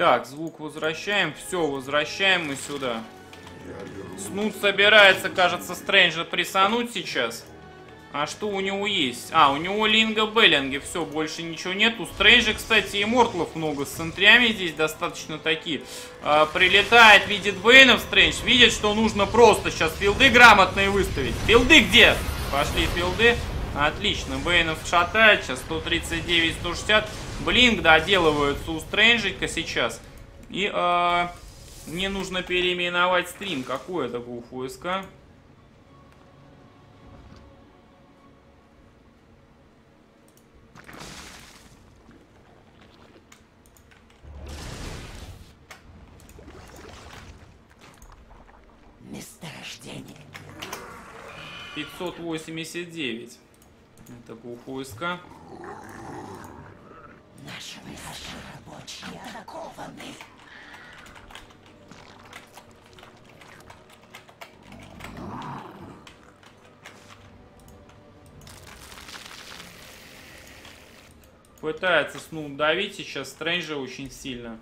Так, звук возвращаем. Все, возвращаем мы сюда. Снут собирается, кажется, Стрэнджа присануть сейчас. А что у него есть? А, у него Линга Беллинги. Все, больше ничего нет. У Стрэнджа, кстати, и Мортлов много с центрями здесь достаточно такие. А, прилетает, видит Бэйнов Стрэндж. Видит, что нужно просто сейчас филды грамотные выставить. Филды где? Пошли филды. Отлично. Бэйнов шатает. Сейчас 139-160. Блинк доделываются у Стрэнджика сейчас. И э, мне нужно переименовать стрим. Какой это был ФСК? Месторождение. 589. Это был ФСК. Наши, наши рабочие атакованы. Пытается Снул давить сейчас Стрэнджа очень сильно.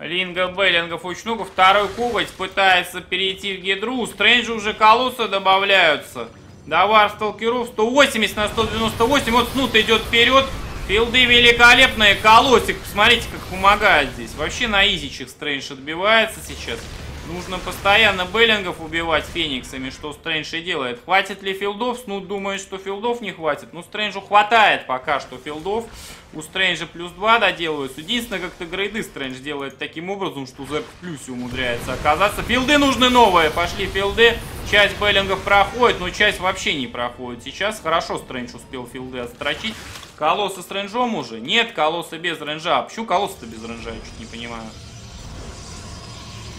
Линга Беллингов много. Второй коготь пытается перейти в гидру. У Стрэнджа уже колоссы добавляются. Давар сталкеров 180 на 198. Вот Снут идет вперед. Филды великолепные. Колосик, посмотрите, как помогает здесь. Вообще на изичек Стрэндж отбивается сейчас. Нужно постоянно Беллингов убивать фениксами, что Стрэндж и делает. Хватит ли филдов? Снут думает, что филдов не хватит. Ну, Стрэнджу хватает пока что филдов. У Стрэнджа плюс 2 доделываются. Единственное, как-то грейды Стрэндж делает таким образом, что зерг в плюсе умудряется оказаться. Филды нужны новые. Пошли филды. Часть baneling ов проходит, но часть вообще не проходит. Сейчас хорошо Стрэндж успел филды отстрочить. Колоссы с range ом уже? Нет, колоссы без range а. А почему колоссы-то без range а? Я чуть не понимаю.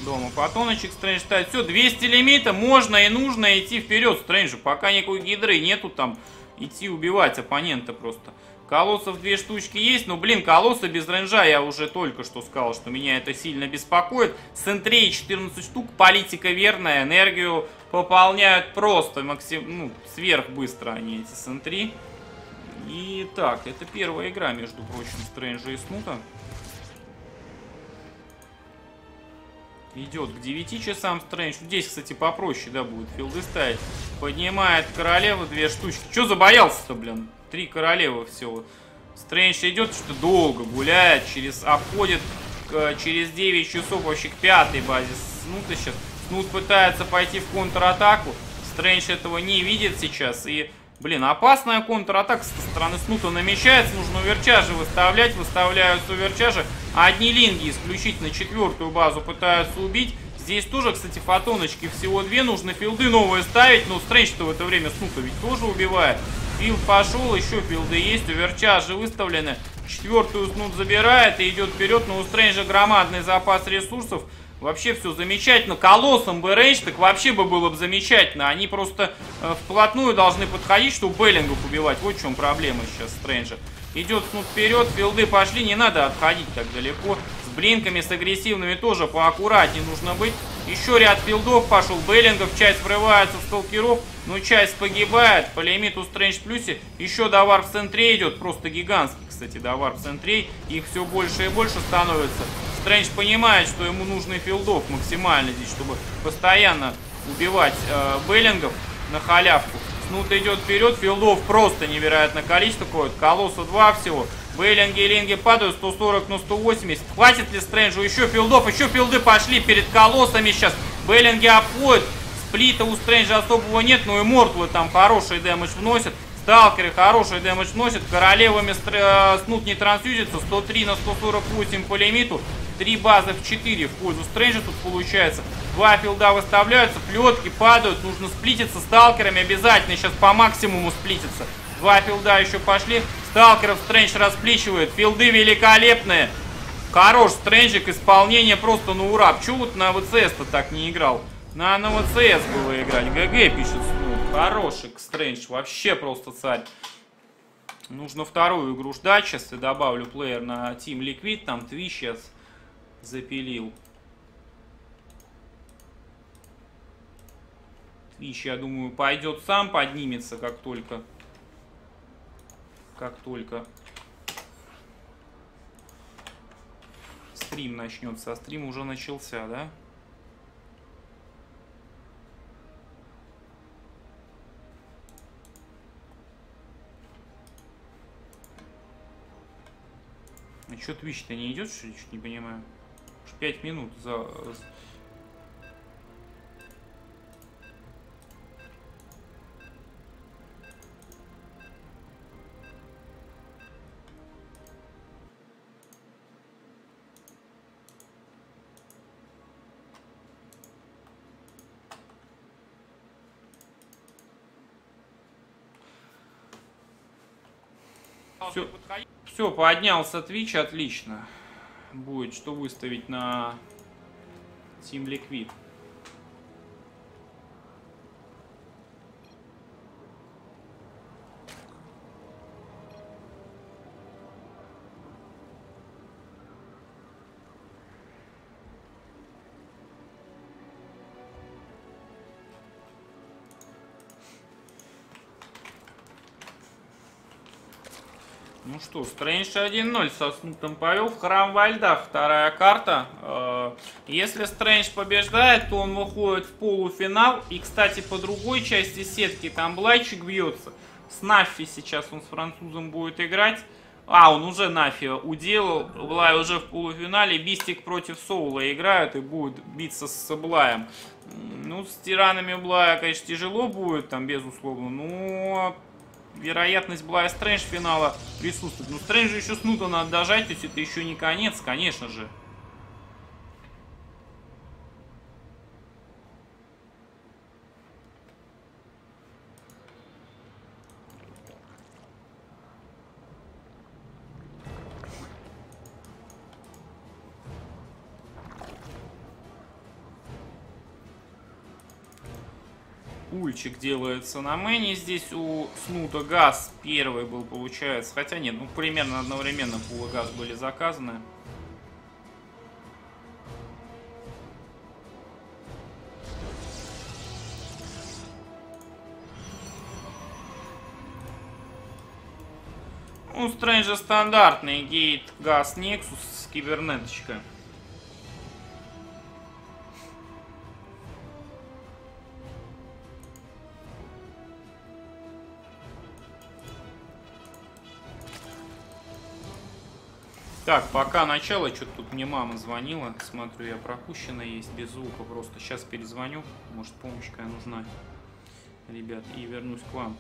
Дома фотоночек Стрэндж ставит. Все, 200 лимита, можно и нужно идти вперед Стрэнджу. Пока никакой гидры нету там, идти убивать оппонента просто. Колоссов две штучки есть, но, блин, колоссы без рейнджа я уже только что сказал, что меня это сильно беспокоит. Сентрей 14 штук, политика верная, энергию пополняют просто, максим, ну, сверхбыстро они эти сентри. И так, это первая игра, между прочим, Стрэнджа и Снута. Идет к 9 часам Стрэндж. Здесь, кстати, попроще, да, будет филды ставить. Поднимает королеву две штучки. Че забоялся-то, блин? Три королевы всего. Стрэндж идет, что долго гуляет, через обходит к, через 9 часов вообще к пятой базе Снута сейчас. Снут пытается пойти в контратаку. Стрэндж этого не видит сейчас. И, блин, опасная контратака со стороны Снута намечается. Нужно уверчажи выставлять. Выставляются уверчажи. Одни линги исключительно четвертую базу пытаются убить. Здесь тоже, кстати, фотоночки всего две. Нужно филды новые ставить. Но Стрэндж-то в это время Снута ведь тоже убивает. Филд пошел, еще филды есть. Overcharge и выставлены. Четвертую Снут забирает и идет вперед. Но у Стрэнджа громадный запас ресурсов. Вообще все замечательно. Колоссом бы range, так вообще бы было бы замечательно. Они просто э, вплотную должны подходить, чтобы baneling ов убивать. Вот в чем проблема сейчас Стрэнджа. Идет Снут вперед, филды пошли, не надо отходить так далеко. С блинками, с агрессивными тоже поаккуратнее нужно быть. Еще ряд филдов пошел, baneling ов, часть врывается в сталкеров, но часть погибает. По лимиту Стрэндж плюсе еще давар в центре идет, просто гигантский, кстати, давар в центре. Их все больше и больше становится. Стрэндж понимает, что ему нужны филдов максимально здесь, чтобы постоянно убивать э, Беллингов на халявку. Снут идет вперед, филдов просто невероятное количество ходит. Колосса 2 всего. Бейлинги и линги падают 140 на 180. Хватит ли Стрэнджу? Еще филдов, еще филды пошли перед колоссами сейчас. Бейлинги обходят. Сплита у Стрэнджа особого нет, но и Мортлы там хороший дэмэдж вносят. Сталкеры хороший дэмэдж вносят. Королевами э, снут не трансюзится. 103 на 148 по лимиту. Три базы в 4 в пользу Стрэнджа тут получается. Два филда выставляются, плетки падают. Нужно сплититься сталкерами обязательно. Сейчас по максимуму сплититься. Два филда еще пошли. Сталкеров Стрэндж расплечивает. Филды великолепные. Хорош Стрэнджик. Исполнение просто на ура. Почему вот на ВЦС-то так не играл? На, на ВЦС было играть. ГГ пишет Снуп. Хороший Стрэндж. Вообще просто царь. Нужно вторую игру ждать. Сейчас я добавлю плеер на Team Liquid. Там Twitch сейчас запилил. Twitch, я думаю, пойдет сам, поднимется, как только как только стрим начнется. А стрим уже начался, да? А что Twitch-то не идет, что ли? Чуть не понимаю. Уж 5 минут за... все, поднялся Twitch, отлично. Будет что выставить на Team Liquid. Ну что, Стрэндж 1-0 со Снутом повел. В Храм во льдах вторая карта. Э, если Стрэндж побеждает, то он выходит в полуфинал. И, кстати, по другой части сетки там Блайчик бьется. С Нафи сейчас он с французом будет играть. А, он уже Нафи уделал. Блай уже в полуфинале. Бистик против Соула играют и будет биться с Блаем. Ну, с тиранами Блая, конечно, тяжело будет, там, безусловно. Но вероятность Блая Стрэндж финала присутствует. Но Стрэнджу еще снута надо дожать, то есть это еще не конец, конечно же. Пульчик делается на мэне. Здесь у Снута газ первый был, получается. Хотя нет, ну примерно одновременно пул и газ были заказаны. У Стрэнджа стандартный гейт газ Nexus с кибернеточкой. Так, пока начало, что-то тут мне мама звонила. Смотрю, я пропущена есть, без звука просто. Сейчас перезвоню, может помощь какая нужна. Ребят, и вернусь к вам.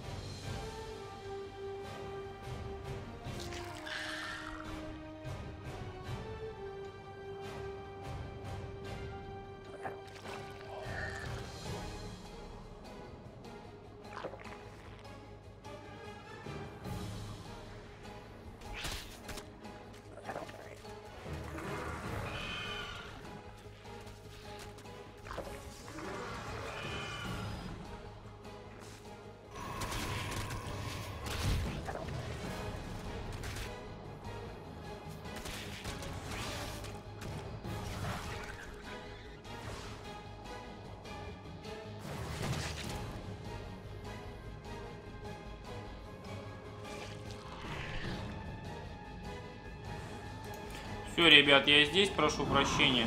Все, ребят, я здесь, прошу прощения.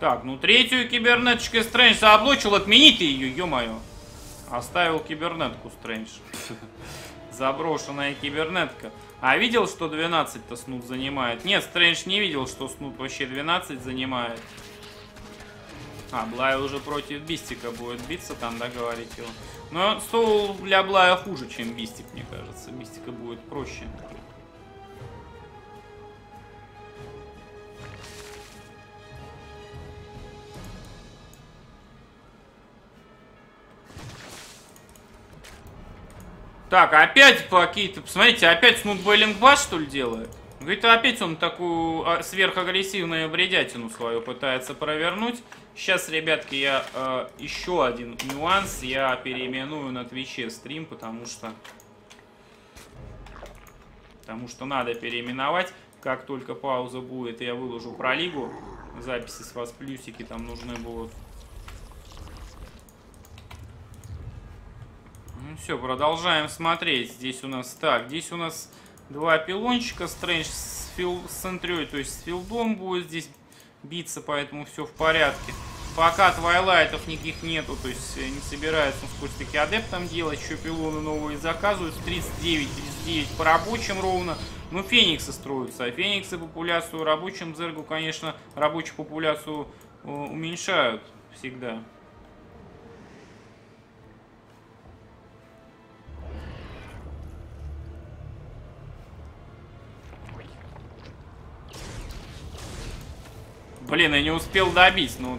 Так, ну третью кибернеточку Стрэндж заблочил, отмените ее, ё-моё. Оставил кибернетку Стрэндж. Заброшенная кибернетка. А видел, что 12-то Снут занимает? Нет, Стрэндж не видел, что Снут вообще 12 занимает. А, Блай уже против Бистика будет биться там, да, говорить его. Но Соул для Блая хуже, чем Бистик, мне кажется. Бистика будет проще. Так, опять какие-то... Посмотрите, опять снутбейлинг бас, что ли, делает? Говорит, опять он такую а, сверхагрессивную бредятину свою пытается провернуть. Сейчас, ребятки, я э, еще один нюанс. Я переименую на Твиче стрим, потому что... Потому что надо переименовать. Как только пауза будет, я выложу про лигу. Записи с вас плюсики там нужны будут. Ну все, продолжаем смотреть. Здесь у нас так, здесь у нас два пилончика. Стрэндж с, фил, с центрей, то есть с филдом будет здесь биться, поэтому все в порядке. Пока твайлайтов никаких нету, то есть э, не собирается он сквозь таки адептом делать, еще пилоны новые заказывают, 39, 39 по рабочим ровно. Ну, фениксы строятся, а фениксы популяцию рабочим зергу, конечно, рабочую популяцию э, уменьшают всегда. Блин, я не успел добить, ну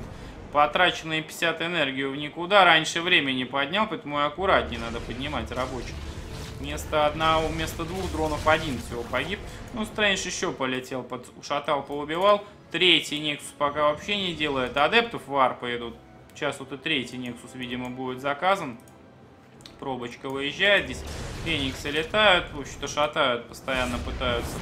потраченные 50 энергию в никуда раньше времени поднял, поэтому аккуратнее надо поднимать рабочих. Вместо одного, вместо двух дронов один всего погиб. Ну, Стрэндж еще полетел, под, ушатал, поубивал. Третий Нексус пока вообще не делает. Адептов варпа идут. Сейчас вот и третий Нексус, видимо, будет заказан. Пробочка выезжает. Здесь Фениксы летают. В общем-то, шатают, постоянно пытаются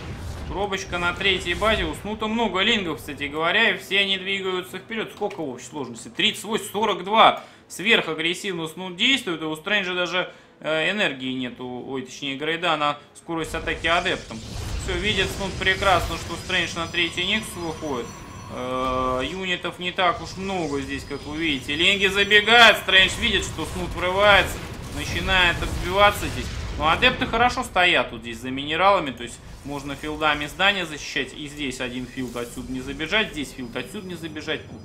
Пробочка на третьей базе. Уснуто много лингов, кстати говоря, и все они двигаются вперед. Сколько в общей сложности? 38, 42. Сверхагрессивно снут действует, и у Стрэнджа даже э, энергии нету, ой, точнее, грейда на скорость атаки адептом. Все, видит снут прекрасно, что Стрэндж на третий Нексус выходит. Э, юнитов не так уж много здесь, как вы видите. Линги забегают, Стрэндж видит, что снут врывается, начинает отбиваться здесь. Но адепты хорошо стоят тут здесь за минералами, то есть можно филдами здания защищать. И здесь один филд отсюда не забежать, здесь филд отсюда не забежать. Тут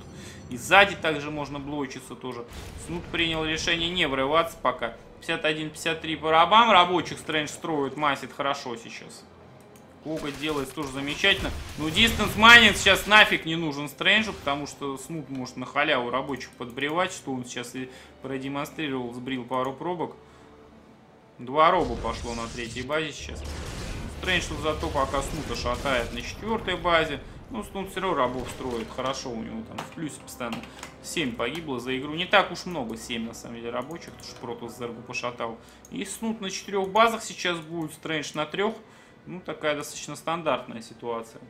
и сзади также можно блочиться тоже. Снут принял решение не врываться пока. 51-53 по рабам. Рабочих Стрэндж строит, масит хорошо сейчас. Коготь делает тоже замечательно. Но distance mining сейчас нафиг не нужен Стрэнджу, потому что Снут может на халяву рабочих подбревать, что он сейчас и продемонстрировал, сбрил пару пробок. Два роба пошло на третьей базе сейчас. Стрэндж тут зато пока Снута шатает на четвертой базе. Ну, Снут все равно рабов строит. Хорошо у него там в плюсе постоянно. 7 погибло за игру. Не так уж много, 7 на самом деле рабочих. Потому что Протос Зергу пошатал. И Снут на четырех базах сейчас будет. Стрэндж на трех. Ну, такая достаточно стандартная ситуация.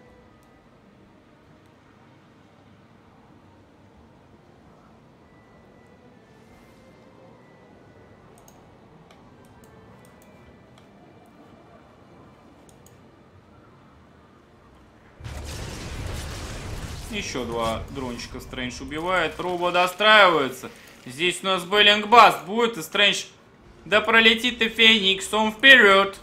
Еще два дрончика Стрэндж убивает. Робо достраивается. Здесь у нас baneling bust будет, и Стрэндж... Допролетит и Фениксом вперед.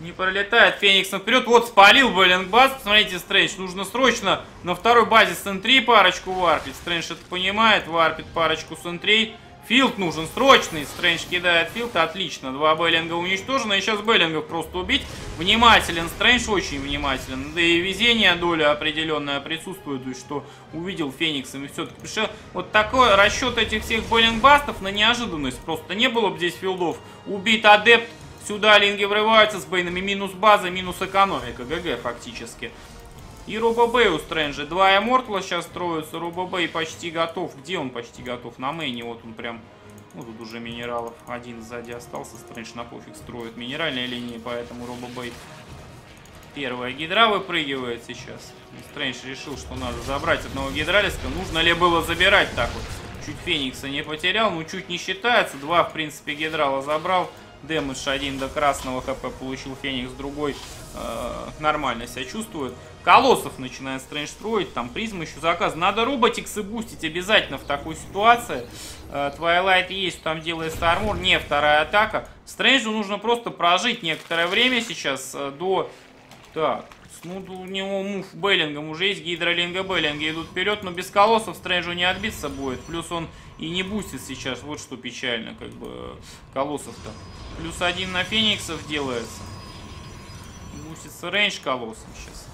Не пролетает Фениксом вперед. Вот спалил baneling bust. Смотрите, Стрэндж, нужно срочно на второй базе Сентри парочку варпить. Стрэндж это понимает, варпит парочку Сентрей. Филд нужен срочный. Стрэндж кидает филд. Отлично. Два бейнлинга уничтожено. И сейчас бейнлингов просто убить. Внимателен. Стрэндж очень внимателен. Да и везение доля определенная присутствует. То есть, что увидел Фениксом и все-таки пришел. Вот такой расчет этих всех baneling bust ов на неожиданность. Просто не было бы здесь филдов. Убит адепт. Сюда линги врываются с бейнами. Минус база, минус экономика. GG фактически. И Robo Bay у Стрэнджа. Два Иммортала сейчас строятся. Robo Bay почти готов. Где он почти готов? На мейне. Вот он прям... Ну, тут уже минералов. Один сзади остался. Стрэндж на пофиг строит минеральные линии. Поэтому Robo Bay первая гидра выпрыгивает сейчас. Стрэндж решил, что надо забрать одного гидралиска. Нужно ли было забирать так вот? Чуть Феникса не потерял. Ну, чуть не считается. Два, в принципе, гидрала забрал. Damage один до красного HP получил Феникс, другой э, нормально себя чувствует. Колоссов начинает Стрэндж строить, там призма еще заказ. Надо роботиксы бустить обязательно в такой ситуации. Twilight э, есть, там делается armor, не вторая атака. Стрэнджу нужно просто прожить некоторое время сейчас э, до... Так, ну, у него move бейнлингам уже есть, гидролинги, бейнлинги идут вперед, но без колоссов Стрэнджу не отбиться будет. Плюс он и не бустит сейчас, вот что печально, как бы, колоссов-то. Плюс один на фениксов делается. Бустится range колоссов сейчас.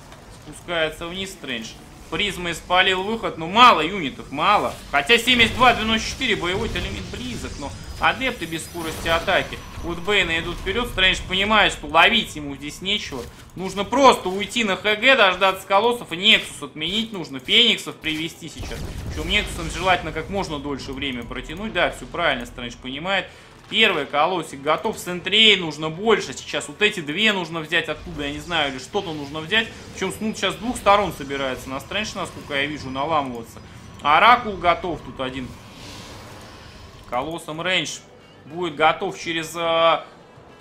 Спускается вниз Стрэндж. Призмой спалил выход, но мало юнитов, мало. Хотя 72-94 боевой лимит близок, но адепты без скорости атаки. Вот Бейна идут вперед, Стрэндж понимает, что ловить ему здесь нечего. Нужно просто уйти на ХГ, дождаться колоссов и Нексус отменить нужно. Фениксов привести сейчас. Причем Нексусом желательно как можно дольше время протянуть. Да, все правильно Стрэндж понимает. Первый колосик готов, центрей нужно больше. Сейчас вот эти две нужно взять оттуда, я не знаю, или что-то нужно взять. Причем Снут сейчас с двух сторон собирается на Стрэндж, насколько я вижу, наламываться. Оракул готов, тут один колоссом range. Будет готов через... Э,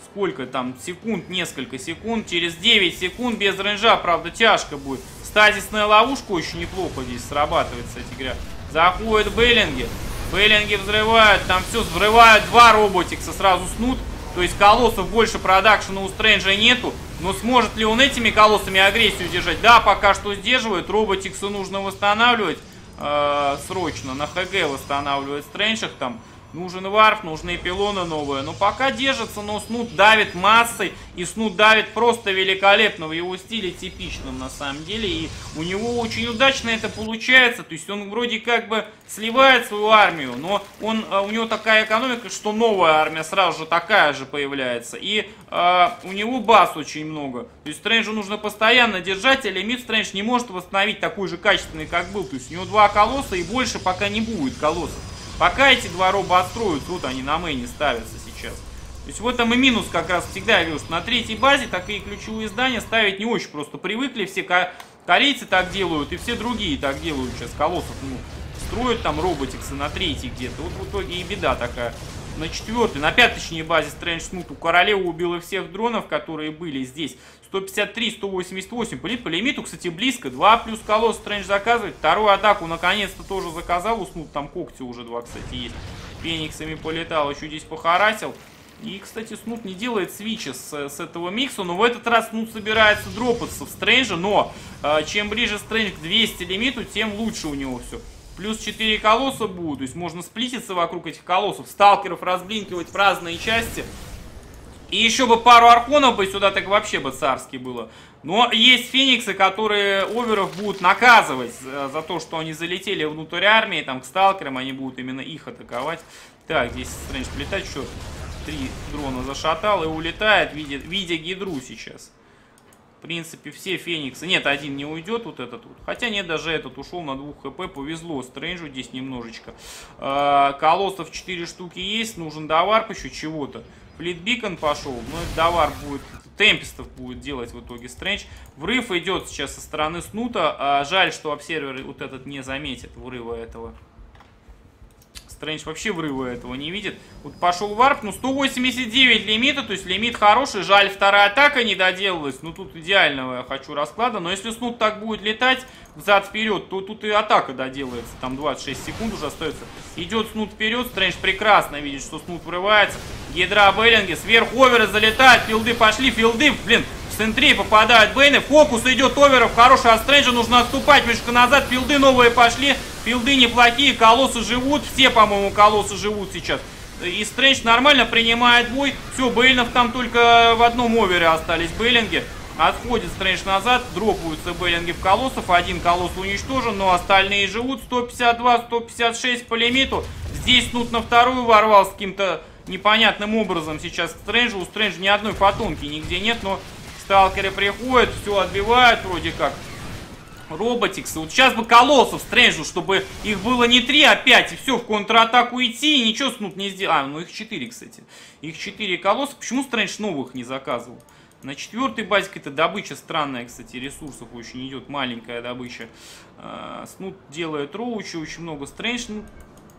сколько там? Секунд, несколько секунд. Через 9 секунд без range а, правда, тяжко будет. Стазисная ловушка очень неплохо здесь срабатывает, кстати говоря. Заходят бейнлинги. Бейнлинги взрывают, там все взрывают. Два роботикса сразу Снут. То есть колоссов больше продакшена у Стрэнджа нету. Но сможет ли он этими колоссами агрессию держать? Да, пока что сдерживает. Роботикса нужно восстанавливать э, срочно. На ХГ восстанавливает Стрэндж там. Нужен варф, нужны пилоны новые. Но пока держится, но Снут давит массой. И Снут давит просто великолепно в его стиле типичном на самом деле. И у него очень удачно это получается. То есть он вроде как бы сливает свою армию. Но он, э, у него такая экономика, что новая армия сразу же такая же появляется. И э, у него бас очень много. То есть Стрэнджу нужно постоянно держать. А лимит Стрэндж не может восстановить такой же качественный, как был. То есть у него два колосса и больше пока не будет колоссов. Пока эти два роба отстроят, вот они на мейне ставятся сейчас. То есть в этом и минус как раз всегда я говорю, что на третьей базе такие ключевые здания ставить не очень просто. Привыкли, все корейцы так делают, и все другие так делают сейчас. Колоссов, ну, строят там роботиксы на третьей где-то. Вот в итоге и беда такая. На четвертой, на пятой, точнее, базе Стрэндж Смут у королевы убила всех дронов, которые были здесь. 153, 188. Полит по лимиту, кстати, близко. 2 плюс колосс Стрэндж заказывает. Вторую атаку наконец-то тоже заказал. Уснут там когти уже два, кстати, есть. Фениксами полетал, еще здесь похарасил. И, кстати, Снуп не делает свичи с, с этого микса, но в этот раз Снуп собирается дропаться в Стрэнджа, но э, чем ближе Стрэндж к 200 лимиту, тем лучше у него все. Плюс 4 колосса будут, то есть можно сплититься вокруг этих колоссов, сталкеров разблинкивать в разные части. И еще бы пару архонов бы сюда так вообще бы царски было. Но есть фениксы, которые оверов будут наказывать за, за то, что они залетели внутрь армии, там к сталкерам, они будут именно их атаковать. Так, здесь Стрэндж летать, что три дрона зашатал и улетает, видя, видя гидру сейчас. В принципе, все фениксы. Нет, один не уйдет, вот этот вот. Хотя нет, даже этот ушел на 2 хп. Повезло Стрэнджу здесь немножечко. Э, колоссов 4 штуки есть. Нужен доварп еще чего-то. Флитбикон пошел. Ну, это будет... Темпестов будет делать в итоге Стрэндж. Врыв идет сейчас со стороны Снута. А жаль, что обсервер вот этот не заметит врыва этого. Стрэндж вообще врыва этого не видит. Вот пошел варп, ну 189 лимита, то есть лимит хороший. Жаль, вторая атака не доделалась. Ну тут идеального я хочу расклада. Но если Снут так будет летать взад-вперед, то тут и атака доделается. Там 26 секунд уже остается. Идет Снут вперед, Стрэндж прекрасно видит, что Снут врывается. Гидра Беллинги, сверху оверы залетает, филды пошли, филды, блин, в центре попадают Бейны, фокус идет оверов, хороший, а Стрэнджа нужно отступать, немножко назад, филды новые пошли, Филды неплохие, колоссы живут, все, по-моему, колоссы живут сейчас. И Стрэндж нормально принимает бой. Все, Бейлинов там только в одном овере остались Бейлинги. Отходит Стрэндж назад, дропаются Бейлинги в колоссов. Один колосс уничтожен, но остальные живут. 152-156 по лимиту. Здесь Нут на вторую ворвал с каким-то непонятным образом сейчас к Стрэнджу. У Стрэнджа ни одной фотонки нигде нет, но сталкеры приходят, все отбивают вроде как. Роботиксы. Вот сейчас бы колоссов стрэнджу, чтобы их было не 3, а 5, и все, в контратаку идти, и ничего снут не сделал. А, ну их 4, кстати. Их 4 колосса. Почему стрэндж новых не заказывал? На четвертой базе какая-то добыча странная, кстати, ресурсов очень идет, маленькая добыча. А, снут делает роучи, очень много стрэндж. Ну,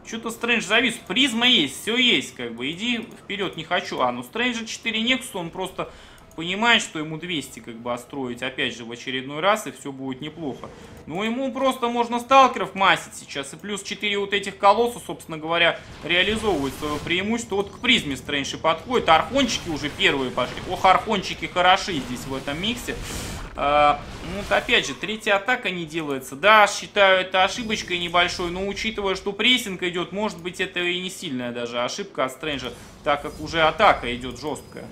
что-то стрэндж завис. Призма есть, все есть, как бы. Иди вперед, не хочу. А, ну стрэнджа 4 Нексуса, он просто понимает, что ему 200 как бы остроить опять же в очередной раз, и все будет неплохо. Но ему просто можно сталкеров масить сейчас, и плюс 4 вот этих колоссов, собственно говоря, реализовывают свое преимущество. Вот к призме Стрэндж и подходит, архончики уже первые пошли. Ох, архончики хороши здесь в этом миксе. А, ну, вот опять же, третья атака не делается. Да, считаю это ошибочкой небольшой, но учитывая, что прессинг идет, может быть это и не сильная даже ошибка от Стрэнджа, так как уже атака идет жесткая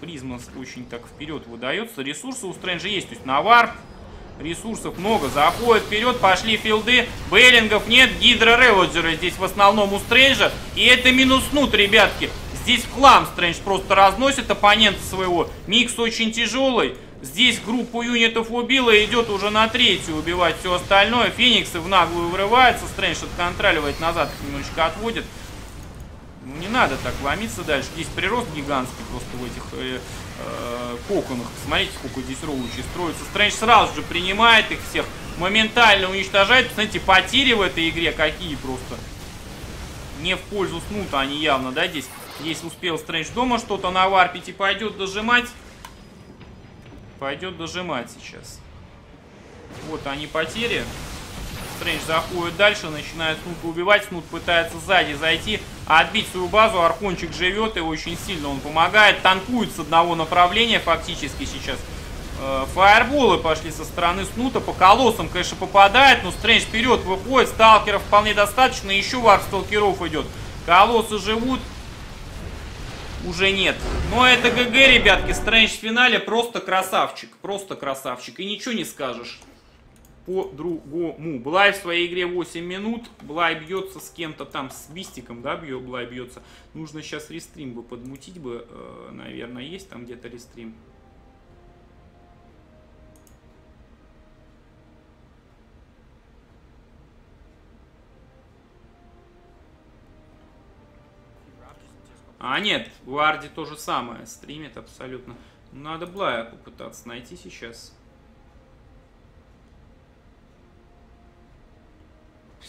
призма очень так вперед выдается. Ресурсы у Стрэнджа есть, то есть на варп, ресурсов много. Заходят вперед, пошли филды, бейнлингов нет, гидро-раведжера здесь в основном у Стрэнджа. И это минус Снут, ребятки. Здесь в хлам Стрэндж просто разносит оппонента своего. Микс очень тяжелый. Здесь группу юнитов убила и идет уже на третью убивать все остальное. Фениксы в наглую врываются. Стрэндж отконтроливает назад, немножечко отводит. Ну не надо так ломиться дальше. Здесь прирост гигантский просто в этих э, э, коконах. Посмотрите, сколько здесь роучей строится. Стрэндж сразу же принимает их всех, моментально уничтожает. Посмотрите, потери в этой игре какие просто. не в пользу снута они явно, да, здесь. Здесь успел Стрэндж дома что-то наварпить и пойдет дожимать. Пойдет дожимать сейчас. Вот они потери. Стрэндж заходит дальше, начинает Снута убивать. Снут пытается сзади зайти, отбить свою базу. Архончик живет и очень сильно он помогает. Танкует с одного направления фактически сейчас. Э, фаерболы пошли со стороны Снута. По колоссам, конечно, попадает, но Стрэндж вперед выходит. Сталкеров вполне достаточно. Еще варп сталкеров идет. Колоссы живут. Уже нет. Но это GG, ребятки. Стрэндж в финале просто красавчик. Просто красавчик. И ничего не скажешь по-другому. Блай в своей игре 8 минут. Блай бьется с кем-то там, с Бистиком, да, бьет, Блай бьется. Нужно сейчас рестрим бы подмутить бы. Э, наверное, есть там где-то рестрим. А, нет, в Арди то же самое. Стримит абсолютно. Надо Блая попытаться найти сейчас.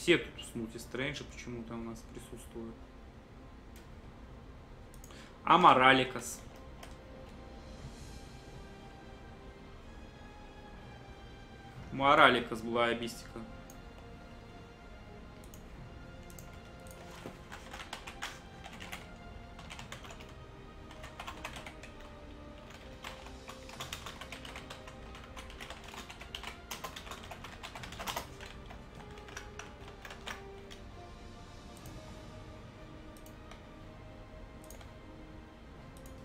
Все тут Снути Стрэнджа почему-то у нас присутствуют. Амораликас. Мораликас была обистика.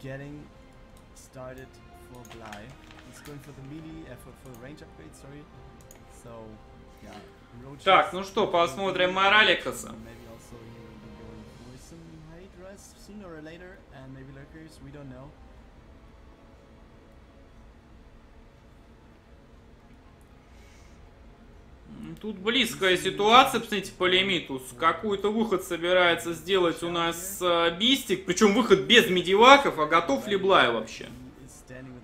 getting started for Bly. He's going for the melee, uh, for, for the range upgrade, sorry. So, yeah. Roaches Так, ну что, посмотрим Мораликаса. Maybe also he will be going for some Hydras sooner or later, and maybe Lurkers, we don't know. Тут близкая ситуация, посмотрите, по лимиту. Какой-то выход собирается сделать у нас э, Бистик. Причем выход без медиваков, а готов ли Блай вообще?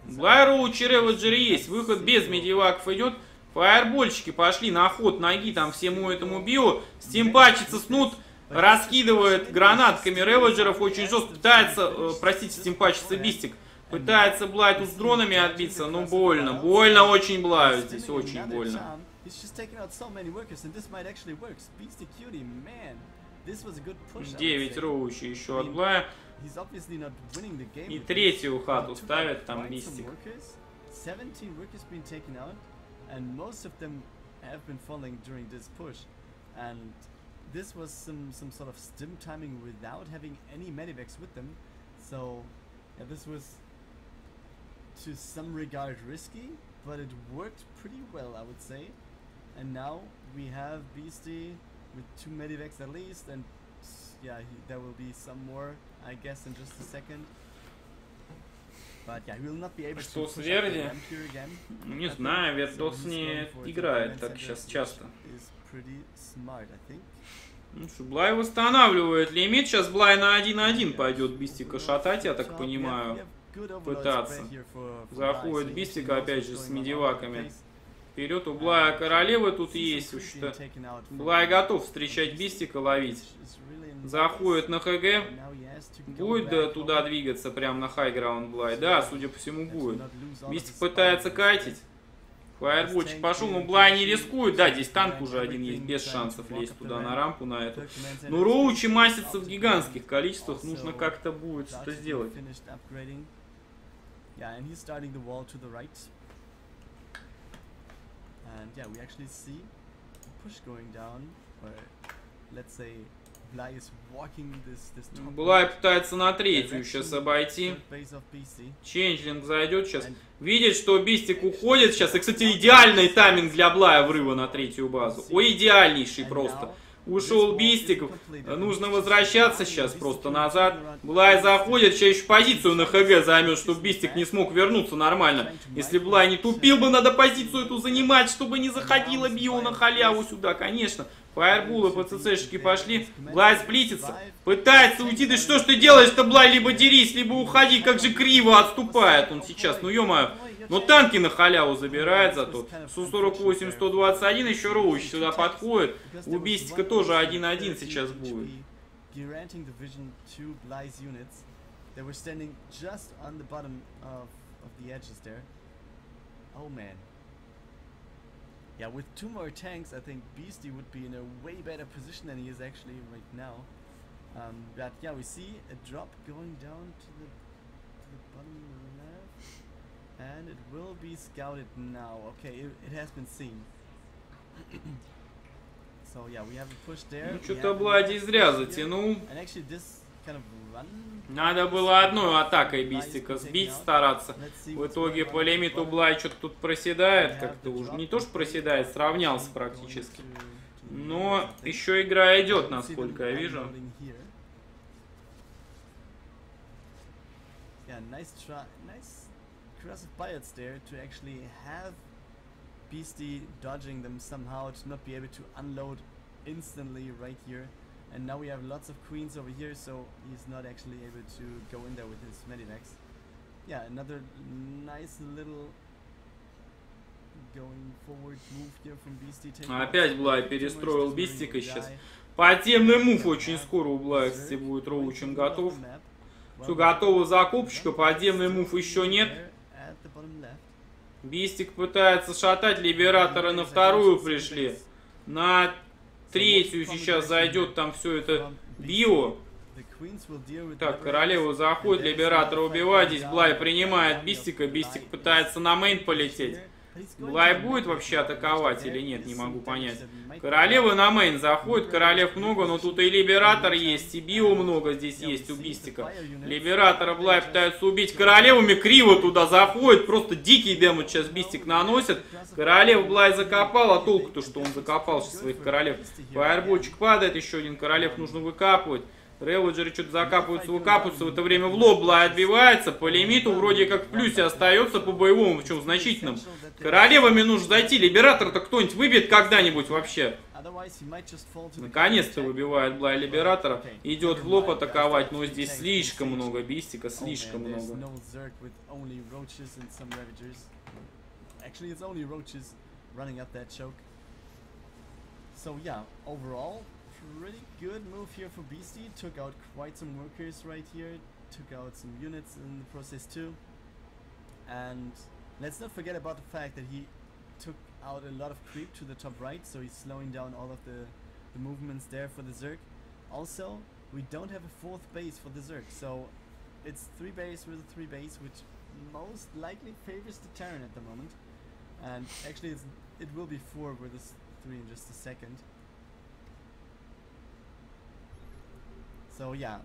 Блай Роучи Реводжер есть. Выход без медиваков идет. Фаербольщики пошли на ход ноги там всему этому био. Стимпачится снут. Раскидывает гранатками Реводжеров очень жестко. Пытается, э, простите, стимпачится Бистик. Пытается Блай тут с дронами отбиться, но больно. Больно очень Блаю здесь, очень больно. He's just taking out so many workers, and this might actually work. Speeds the cutie, man. This was a good push. I would 9 say. роучи еще от Блая. He's obviously not winning the game. И with третью this. хату Took out ставят, там quite some мистик. workers. 17 workers been taken out, and most of them have been falling during this push. And this was some some sort of stim timing without having any medivacs with them. So, yeah, this was to some regard risky, but it worked pretty well, I would say. And now we have Beastie with two medivacs at least, and yeah, he, there will be some more, I guess, in just a second. But yeah, will not be able Что to с Верди? Ну, не I think. знаю, he's не играет так сейчас часто. Ну что, Блай восстанавливает лимит. Сейчас Блай на 1-1 пойдет Бистика шатать, я так понимаю. пытаться. Заходит Бистика опять же с медиваками. Вперед у Блая королевы тут есть. уж что Блай готов встречать Бистика, ловить. Заходит на ХГ. Будет да, туда двигаться, прям на хайграунд Блай. Да, судя по всему, будет. Бистик пытается кайтить. Фаербольчик пошел, но Блай не рискует. Да, здесь танк уже один есть, без шансов лезть туда на рампу, на эту. Ну, Роучи масятся в гигантских количествах, нужно как-то будет что сделать. And yeah, we actually see push going down, where let's say Bly is walking this this top Блай пытается на третью сейчас обойти. Ченджлинг зайдет сейчас. Видит, что Бистик уходит сейчас. И, кстати, идеальный тайминг для Блая врыва на третью базу. Ой, идеальнейший просто. Ушел Бистик. Нужно возвращаться сейчас просто назад. Блай заходит, сейчас еще позицию на ХГ займет, чтобы Бистик не смог вернуться нормально. Если Блай не тупил бы, надо позицию эту занимать, чтобы не заходила био на халяву сюда, конечно. Фаербулы по ЦЦшки пошли. Блай сплитится. Пытается уйти. Да что ж ты делаешь-то, Блай? Либо дерись, либо уходи. Как же криво отступает он сейчас. Ну, ё-моё. Но танки на халяву забирает зато. Су-48, 121, еще Роуч сюда подходит. У Бистика тоже 1-1 сейчас будет. They were standing just on the bottom of, of the edges there. Oh man. Yeah, with two more tanks, I think Beastie would be in a way better position than he is actually right now. Um, but yeah, we see a drop going down to the, to the bottom. And it will be scouted now. Okay, it, it has been seen. so yeah, we have a push there. Ну, что-то Блади зря затянул. And actually this kind of run Надо было одной атакой Бистика сбить, стараться. В итоге по лимиту Блай что-то тут проседает, как-то уже не то что проседает, сравнялся практически. Но еще игра идет, насколько я вижу. Yeah, nice try, nice aggressive biots there to actually have Beastie dodging them somehow to not be able to unload instantly right here. And now we have lots of queens over here, so he's not actually able to go in there with his Medivacs. Yeah, another nice little going forward move here from Beastie. taking out Опять Блай перестроил Бистика сейчас. Подземный мув очень скоро у Блая, кстати, будет роучем готов. Все готово закупочка, подземный мув еще нет. Бистик пытается шатать, Либераторы на вторую пришли. На третью сейчас зайдет там все это био. Так, королева заходит, Либератора убивает. Здесь Блай принимает Бистика. Бистик пытается на мейн полететь. Блай будет вообще атаковать или нет, не могу понять. Королева на мейн заходит, королев много, но тут и Либератор есть, и Био много здесь есть у Бистика. Либератора Блай пытаются убить. Королевами криво туда заходит, просто дикий damage сейчас Бистик наносит. Королев Блай закопал, а толку-то, что он закопал сейчас своих королев. Фаербольчик падает, еще один королев нужно выкапывать. Реводжеры что-то закапываются, выкапываются, в это время в лоб Блай отбивается, по лимиту вроде как в плюсе остается, по боевому, в чем значительном. Королевами нужно зайти, Либератор-то кто-нибудь выбьет когда-нибудь вообще. Наконец-то выбивает Блай Либератора, идет в лоб атаковать, но здесь слишком много Бистика, слишком много. Actually, it's only roaches running up that choke. So yeah, overall, pretty good move here for Beastie. Took out quite some workers right here. Took out some units in the process too. And let's not forget about the fact that he took out a lot of creep to the top right, so he's slowing down all of the, the movements there for the Zerg. Also, we don't have a fourth base for the Zerg, so it's three base with a three base, which most likely favors the Terran at the moment. And actually, it will be four with this three in just a second. So yeah,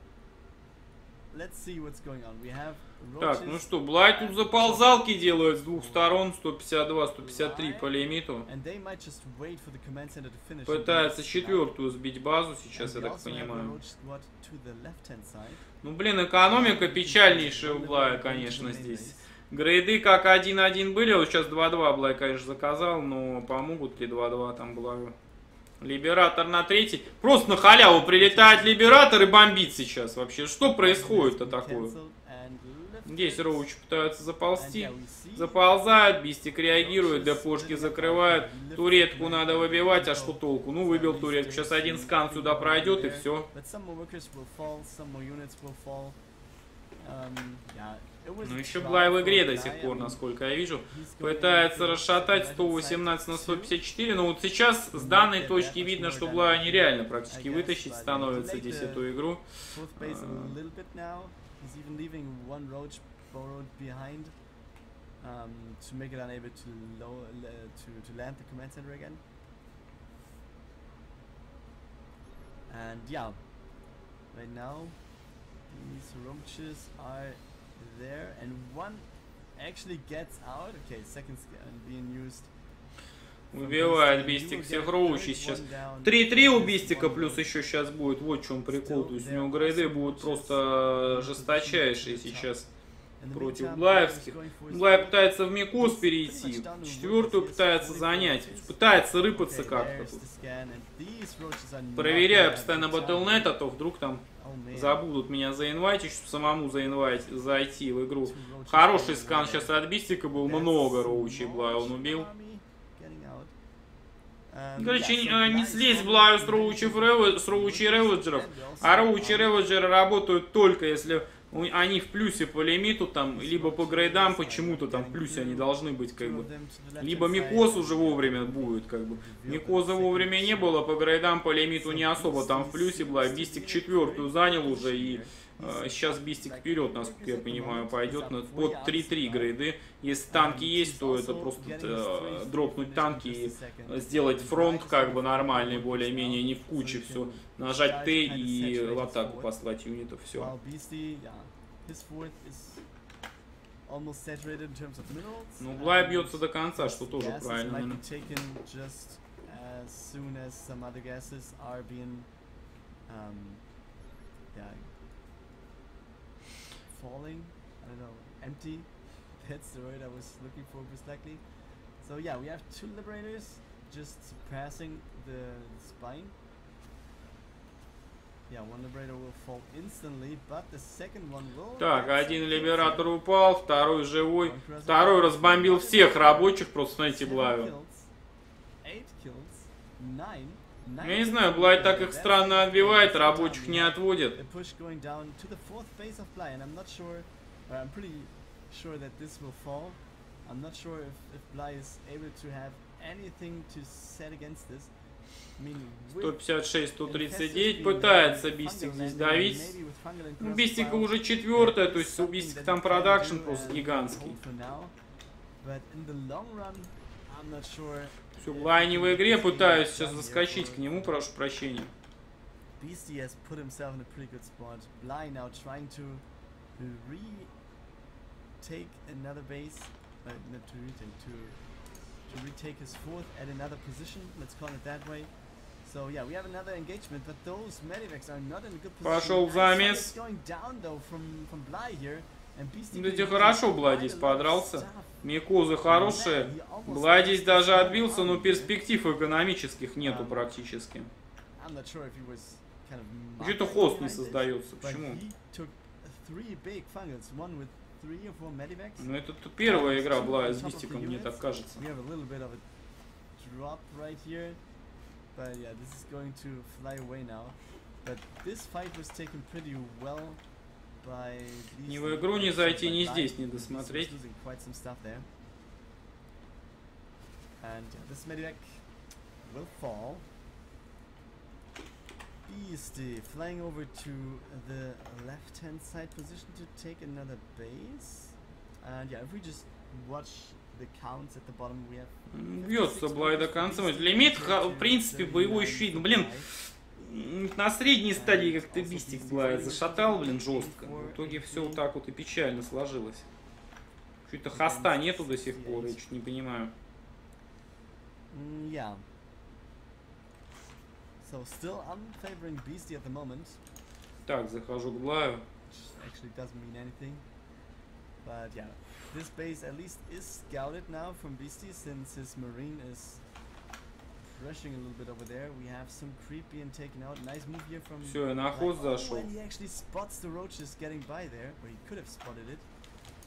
let's see what's going on. We have Так, ну что, Блай тут заползалки делает с двух сторон, 152-153 по лимиту. Пытается четвертую сбить базу сейчас, я так понимаю. Ну блин, экономика печальнейшая у Блая, конечно, здесь. Грейды как 1-1 были, вот сейчас 2-2 Блай, конечно, заказал, но помогут ли 2-2 там Блаю? Либератор на третий. Просто на халяву прилетает Либератор и бомбит сейчас вообще. Что происходит-то такое? Здесь роучи пытаются заползти. Заползают, Бистик реагирует, депошки закрывают. Туретку надо выбивать, а что толку? Ну, выбил туретку. Сейчас один скан сюда пройдет и все. Ну, еще Блай в игре до сих пор, насколько я вижу. Пытается расшатать 118 на 154, но вот сейчас с данной точки видно, что Блая нереально практически вытащить становится здесь эту игру. Um, uh. And yeah, right now these roaches are there, and one actually gets out. Okay, second scan being used. Убивает Бистик всех роучей сейчас. 3-3 у Бистика плюс еще сейчас будет. Вот в чем прикол. То есть у него грейды будут просто жесточайшие сейчас. против Блаевских. Блай пытается в Микос перейти, четвертую пытается занять, пытается рыпаться как-то тут. Проверяю постоянно Battle.net, а то вдруг там забудут меня заинвайтить, чтобы самому заинвайтить, зайти в игру. Хороший скан сейчас от Бистика был, много роучей Блай он убил. Um, Короче, не, э, is Блаю с Роучи Роучи Реведжеров, а Роучи Реведжеры работают только если они в плюсе по лимиту там, либо по грейдам почему-то там в плюсе они должны быть как бы. Либо Микоз уже вовремя будет, как бы. Микоза вовремя не было, по грейдам, по лимиту не особо там в плюсе была. Бистик четвертую занял уже, и сейчас Бистик вперед, насколько я понимаю, пойдет под 3-3 грейды. Если танки есть, то это просто э, дропнуть танки и сделать фронт как бы нормальный, более-менее, не в куче все. Нажать Т и в атаку послать юнитов, все. Ну, Блай бьется до конца, что тоже правильно. might наверное. be taken just as soon as some other gases are being, um, yeah, falling. I don't know, empty. That's the word I was looking for, most likely. So yeah, we have two liberators just surpassing the spine. Yeah, one liberator will fall instantly, but the second one will. Так, один либератор упал, второй живой, второй разбомбил всех рабочих, просто смотрите Seven Я не знаю, Блай так их странно отбивает, рабочих не отводит. I'm not sure, if, if Bly is able to have anything to set against this. I mean, with 156, Infestus 139 being пытается very Бистик здесь давить. Ну, Бистика уже четвертая, то есть у Бистика там продакшн просто гигантский. But in the long run, Все, в игре, пытаюсь сейчас заскочить к нему, прошу прощения. Beastie has put himself in a pretty good spot. Bly now trying to retake another base, uh, not to retake, to to retake his fourth at another position. Let's call it that way. So yeah, we have another engagement, but those medivacs are not in a good position. Пошел замес. going down though from from Bly here, Да тебе хорошо of подрался. Микозы хорошие. Блай здесь даже отбился, но перспектив экономических нету практически. Marketing хост не создается. Почему? Ну это первая игра Блая с Бистиком, мне так кажется. We have a little bit of a drop right here, but yeah, this is going to fly away now. But this fight was taken pretty well by these Ни в игру не зайти, ни здесь не досмотреть. And this medivac will fall. Beastie flying over to the left hand side position to take another base. And yeah, if we just watch Бьется Блай до конца. Лимит, в принципе, боевой щит. Ну, блин, на средней стадии как-то Бистик Блай зашатал, блин, жестко. В итоге все вот так вот и печально сложилось. Что-то хоста нету до сих пор, я чуть не понимаю. Yeah. So still I'm favoring Beastie at the moment, Так, захожу к Блаю. actually doesn't mean anything. But yeah, this base at least is scouted now from Beastie since his marine is rushing a little bit over there. We have some creep being taken out. Nice move here from. Все, я на Bly. хост Oh, зашел. and he actually spots the roaches getting by there, or he could have spotted it.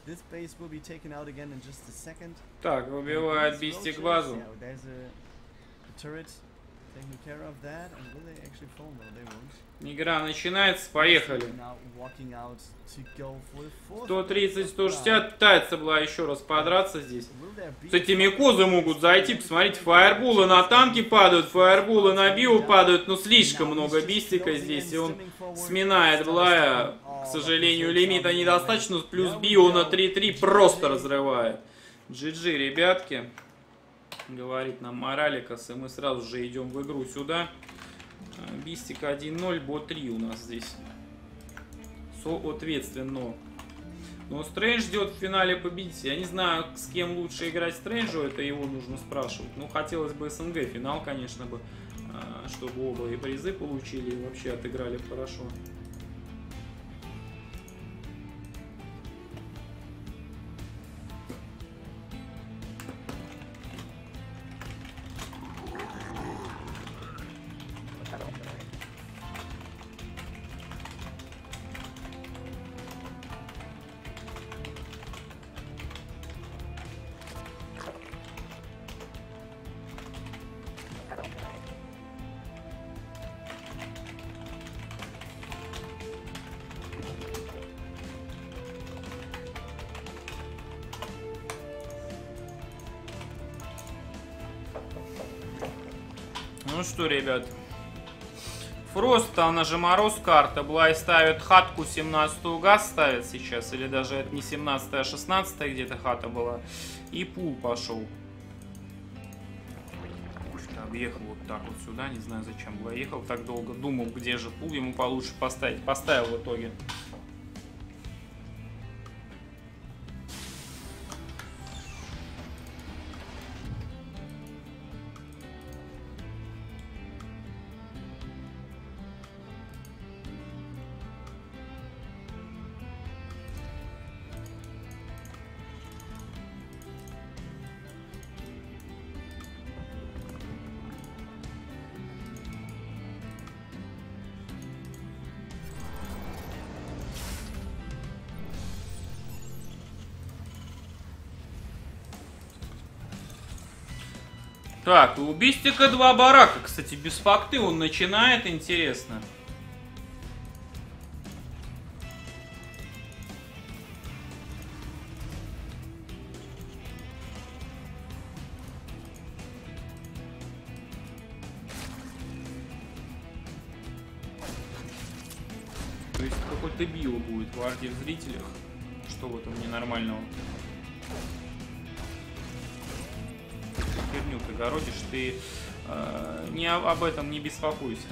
This base will be taken out again in just a second. Так, выбивает These Бистик roaches, базу. Yeah, there's a, a turret Игра начинается, поехали. Now walking out to go for the fourth 130, base of 160, пытается была еще раз подраться здесь. Be Кстати, микозы могут зайти, посмотрите, фаерболы на танки падают, фаерболы на био падают, но слишком много бистика здесь, и он сминает Блая. К сожалению, лимита недостаточно, плюс био на 3-3 просто разрывает. GG, ребятки, говорит нам Мораликас, и мы сразу же идем в игру сюда. А, Бистик 1-0, бот 3 у нас здесь. Соответственно. Но Стрэндж ждет в финале победить. Я не знаю, с кем лучше играть Стрэнджу, это его нужно спрашивать. Ну, хотелось бы СНГ финал, конечно бы, а, чтобы оба и призы получили, и вообще отыграли хорошо. Она же мороз карта. Блай ставит хатку 17-ю газ ставит сейчас. Или даже это не 17 а 16 где-то хата была. И пул пошел. Объехал вот так вот сюда. Не знаю зачем Блай ехал так долго. Думал, где же пул ему получше поставить. Поставил в итоге. Так, у Бистика два барака, кстати, без факты он начинает, интересно. То есть какой-то био будет в арте в зрителях. Что в этом ненормального? херню ты городишь, ты э, не об этом не беспокойся.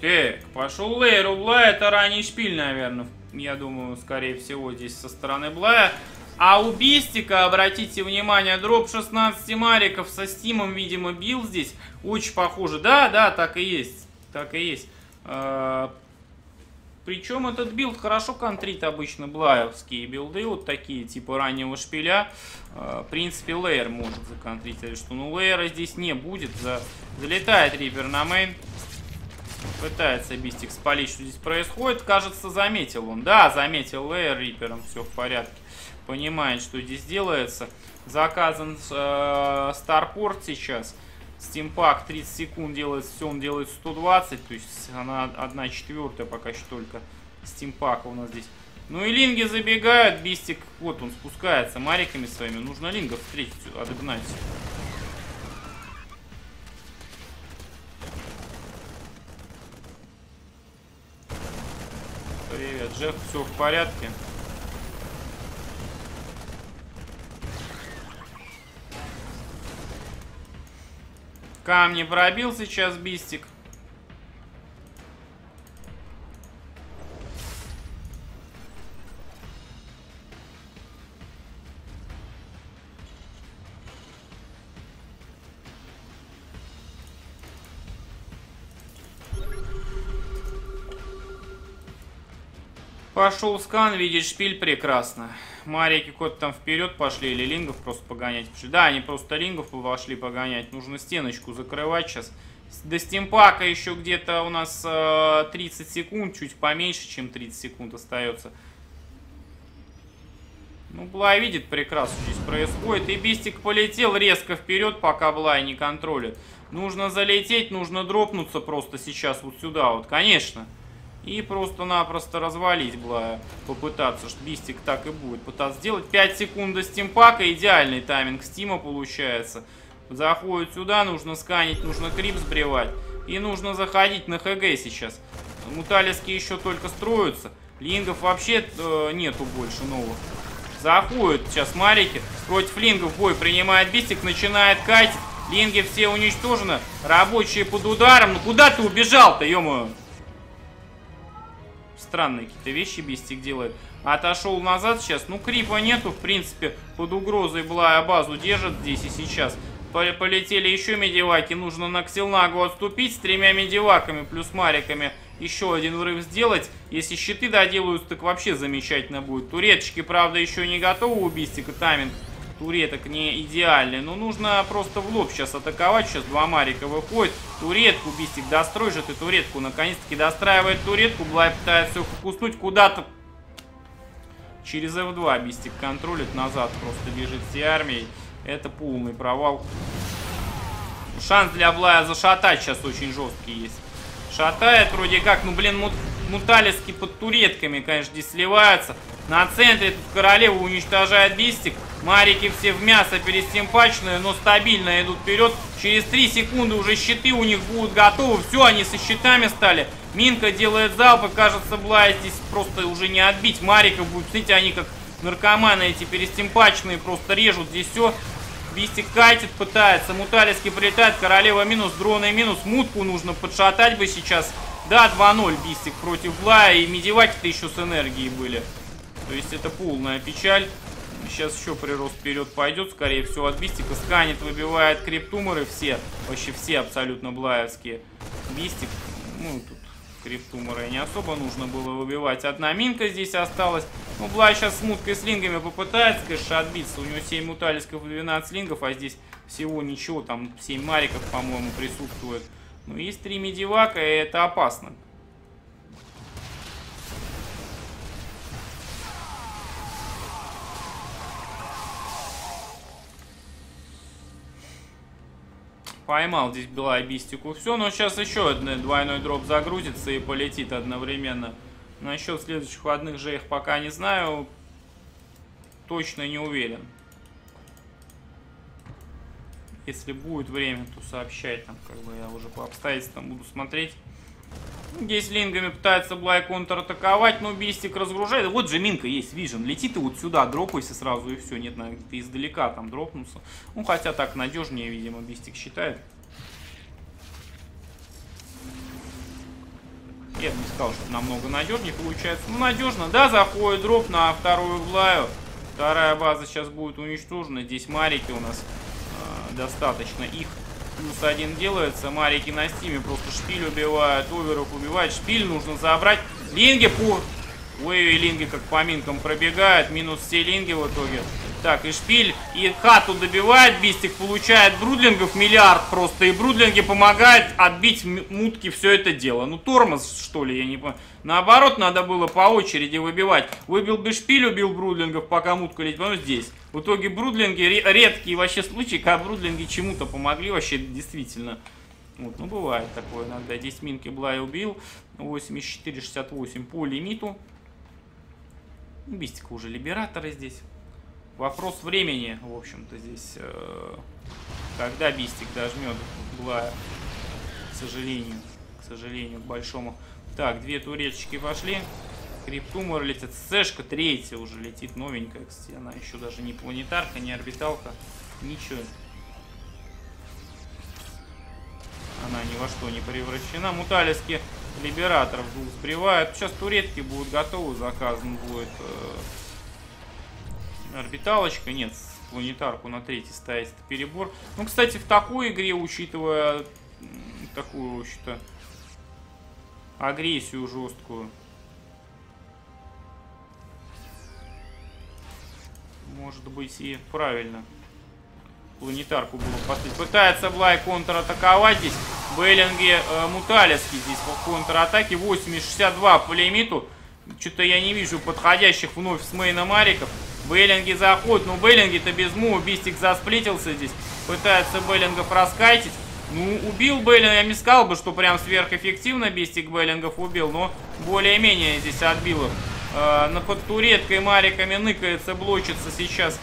Так, пошел Лейр. У Блая это ранний шпиль, наверное. Я думаю, скорее всего, здесь со стороны Блая. А у Бистика, обратите внимание, дроп 16 мариков со стимом, видимо, билд здесь. Очень похоже. Да, да, так и есть. Так и есть. А, причем этот билд хорошо контрит обычно блаевские билды, вот такие, типа раннего шпиля. А, в принципе, лейер может законтрить, или что. Ну, лейера здесь не будет. За... Залетает Рипер на мейн. Пытается Бистик спалить, что здесь происходит. Кажется, заметил он. Да, заметил лейер Рипером, все в порядке понимает, что здесь делается. Заказан э, сейчас. Стимпак 30 секунд делает все, он делает 120, то есть она 1 четвертая пока еще только Стимпака у нас здесь. Ну и линги забегают, Бистик, вот он спускается мариками своими, нужно лингов встретить, отогнать. Привет, Джефф, все в порядке? Камни пробил сейчас Бистик. Пошел скан, видишь шпиль прекрасно. Марики кот там вперед пошли или лингов просто погонять пошли. Да, они просто лингов пошли погонять. Нужно стеночку закрывать сейчас. До стимпака еще где-то у нас э, 30 секунд, чуть поменьше, чем 30 секунд остается. Ну, Блай видит прекрасно, что здесь происходит. И Бистик полетел резко вперед, пока Блай не контролит. Нужно залететь, нужно дропнуться просто сейчас вот сюда вот, конечно. Конечно. И просто-напросто развалить Блая. Попытаться, что Бистик так и будет пытаться сделать. 5 секунд до стимпака. Идеальный тайминг стима получается. Заходит сюда, нужно сканить, нужно крип сбривать. И нужно заходить на ХГ сейчас. Муталиски еще только строятся. Лингов вообще э, нету больше новых. Заходят сейчас Марики. Против лингов бой принимает Бистик. Начинает катить. Линги все уничтожены. Рабочие под ударом. Ну куда ты убежал-то, ё-моё? Странные какие-то вещи Бистик делает. Отошел назад сейчас. Ну, крипа нету, в принципе. Под угрозой была базу держит здесь и сейчас. Полетели еще медиваки. Нужно на Ксилнагу отступить с тремя медиваками плюс мариками. Еще один врыв сделать. Если щиты доделаются, так вообще замечательно будет. Туреточки, правда, еще не готовы у Бистика. Тайминг туреток не идеальный. Но нужно просто в лоб сейчас атаковать. Сейчас два Марика выходит. Туретку, Бистик, дострой же ты туретку. Наконец-таки достраивает туретку. Блай пытается ее фокуснуть куда-то. Через F2 Бистик контролит. Назад просто бежит всей армией. Это полный провал. Шанс для Блая зашатать сейчас очень жесткий есть. Шатает вроде как, ну блин, мут, муталиски под туретками, конечно, здесь сливаются. На центре тут королева уничтожает бистик. Марики все в мясо перестимпачные, но стабильно идут вперед. Через 3 секунды уже щиты у них будут готовы. Все, они со щитами стали. Минка делает залп, и кажется, Блая здесь просто уже не отбить. Марика будет, смотрите, они как наркоманы эти перестимпачные просто режут здесь все. Бистик катит, пытается. Муталиски прилетает. Королева минус, дроны минус. Мутку нужно подшатать бы сейчас. Да, 2-0 Бистик против Блая. И медиваки-то еще с энергией были. То есть это полная печаль. Сейчас еще прирост вперед пойдет, скорее всего, от Бистика. Сканет, выбивает криптуморы все. Вообще все абсолютно блаевские. Бистик, ну, тут криптумора не особо нужно было выбивать. Одна минка здесь осталась. Ну, Блай сейчас с муткой с лингами попытается, конечно, отбиться. У него 7 муталисков и 12 лингов, а здесь всего ничего, там 7 мариков, по-моему, присутствует. Ну, есть 3 медивака, и это опасно. Поймал здесь Белайбистику. Все, но сейчас еще один двойной дроп загрузится и полетит одновременно. Насчет следующих выходных же их пока не знаю. Точно не уверен. Если будет время, то сообщать там, как бы я уже по обстоятельствам буду смотреть. Здесь лингами пытается Блай контратаковать, но Бистик разгружает. Вот же Минка есть, Вижен. Летит и вот сюда, дропайся сразу и все. Нет, надо где-то издалека там дропнулся. Ну, хотя так надежнее, видимо, Бистик считает. Я бы не сказал, что намного надежнее получается. Ну, надежно. Да, заходит дроп на вторую Блаю. Вторая база сейчас будет уничтожена. Здесь марики у нас достаточно. Их Плюс один делается. Марики на стиме просто шпиль убивают. Оверов убивает. Шпиль нужно забрать. Линги по... Ой, линги как по минкам пробегают. Минус все линги в итоге. Так, и шпиль, и хату добивает. Бистик получает брудлингов миллиард просто. И брудлинги помогают отбить мутки все это дело. Ну, тормоз, что ли, я не понимаю. Наоборот, надо было по очереди выбивать. Выбил бы шпиль, убил брудлингов, пока мутка летит. Ну, здесь. В итоге брудлинги, редкие вообще случаи, когда брудлинги чему-то помогли вообще действительно. Вот, ну, бывает такое иногда. Здесь Минки Блай убил. 84-68 по лимиту. Бистика уже либераторы здесь. Вопрос времени, в общем-то, здесь. Э, когда Бистик дожмет Блая. К сожалению. К сожалению, к большому. Так, две туречки пошли. Криптумор летит. Сэшка третья уже летит. Новенькая, кстати. Она еще даже не планетарка, не орбиталка. Ничего. Она ни во что не превращена. Муталиски либераторов двух сбривают. Сейчас туретки будут готовы. Заказан будет э, орбиталочка. Нет, планетарку на третий ставить это перебор. Ну, кстати, в такой игре, учитывая такую, вообще-то, агрессию жесткую, Может быть и правильно. Планетарку было поставить. Пытается Блай контратаковать здесь. Бейнлинги э, Муталиски здесь по контратаке. 8,62 по лимиту. Что-то я не вижу подходящих вновь с мейна Мариков. Бейнлинги заходят. Ну, бейнлинги-то без move а. Бистик засплитился здесь. Пытается бейнлингов раскайтить. Ну, убил бейнлинга. Я не сказал бы, что прям сверхэффективно Бистик бейнлингов убил. Но более-менее здесь отбил их. Э, на под туреткой мариками ныкается, блочится сейчас.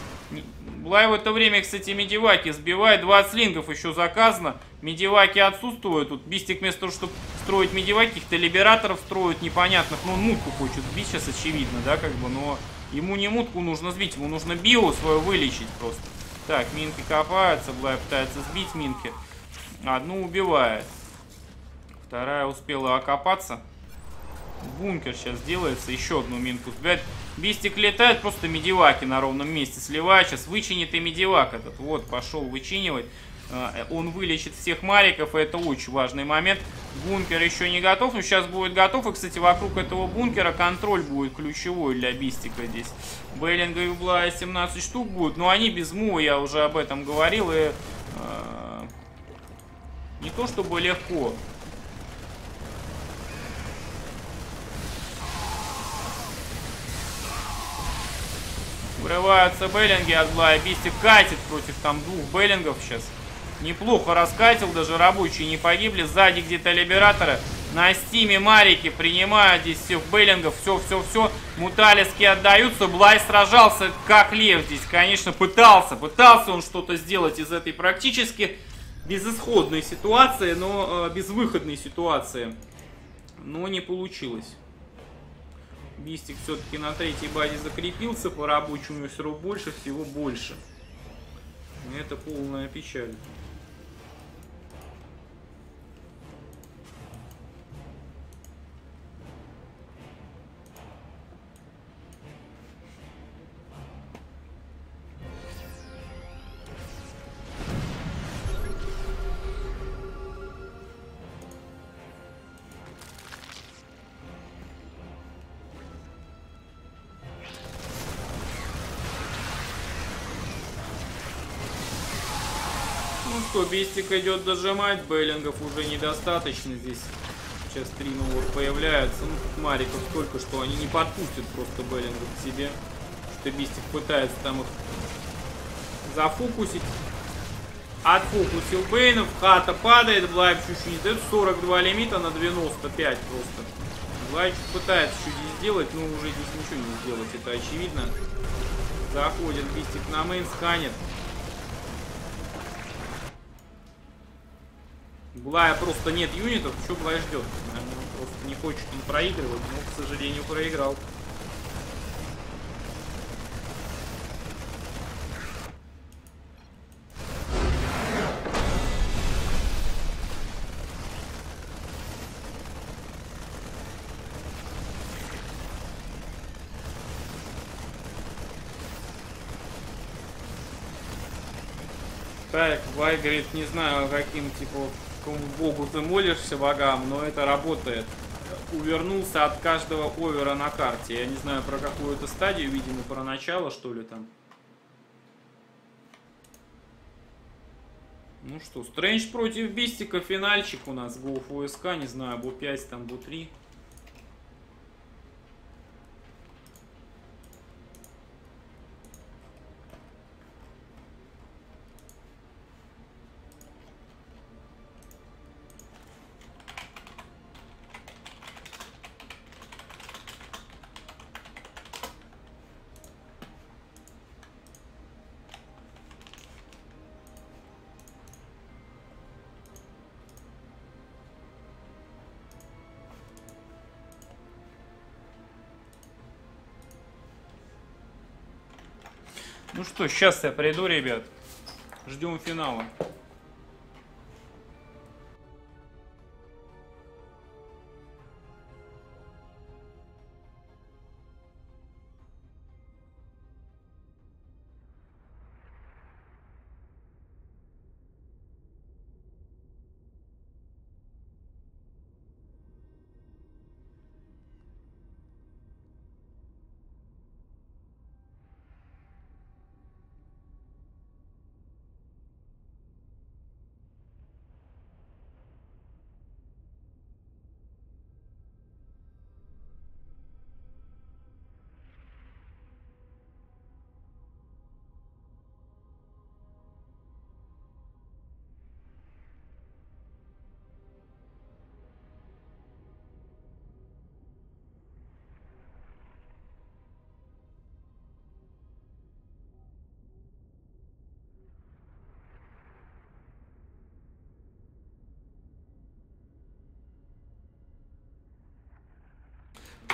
Блай в это время, кстати, медиваки сбивает. 20 лингов еще заказано. Медиваки отсутствуют. Тут Бистик вместо того, чтобы строить медиваки, каких-то либераторов строит непонятных. Ну, мутку хочет сбить сейчас, очевидно, да, как бы. Но ему не мутку нужно сбить, ему нужно био свою вылечить просто. Так, минки копаются. Блай пытается сбить минки. Одну убивает. Вторая успела окопаться. Бункер сейчас делается. Еще одну минку. Бистик летает, просто медиваки на ровном месте сливает. Сейчас вычинит и медивак этот. Вот, пошел вычинивать. А, он вылечит всех мариков, и это очень важный момент. Бункер еще не готов, но сейчас будет готов. И, кстати, вокруг этого бункера контроль будет ключевой для Бистика здесь. Бейлинга и Угла 17 штук будет, но они без мува, я уже об этом говорил. И, э, не то чтобы легко. Врываются бейнлинги от Блая. Бистик кайтит против там двух бейнлингов сейчас. Неплохо раскайтил, даже рабочие не погибли. Сзади где-то либераторы. На стиме Марики принимают здесь всех бейнлингов. Все, все, все. Муталиски отдаются. Блай сражался как лев здесь. Конечно, пытался. Пытался он что-то сделать из этой практически безысходной ситуации, но э, безвыходной ситуации. Но не получилось. Бистик все-таки на третьей базе закрепился. По рабочему все больше, всего больше. Это полная печаль. Бестик идет дожимать, Бейлингов уже недостаточно здесь. Сейчас три новых появляются. Ну, Мариков столько, что они не подпустят просто Беллингов к себе. Что Бистик пытается там их зафокусить. Отфокусил Бейнов, хата падает, Блайб чуть-чуть не дает, 42 лимита на 95 просто. Блайб пытается что здесь сделать, но уже здесь ничего не сделать, это очевидно. Заходит Бистик на мейн, сканет. Блая просто нет юнитов, что Блай ждет? Наверное, он просто не хочет он проигрывать, но, к сожалению, проиграл. Так, Вай говорит, не знаю, каким, типа, какому богу ты молишься богам, но это работает. Увернулся от каждого овера на карте. Я не знаю про какую это стадию, видимо, про начало, что ли, там. Ну что, Стрэндж против Бистика, финальчик у нас. Гоуф ОСК, не знаю, Бу-5, там Бу-3. Ну что, сейчас я приду, ребят. Ждем финала.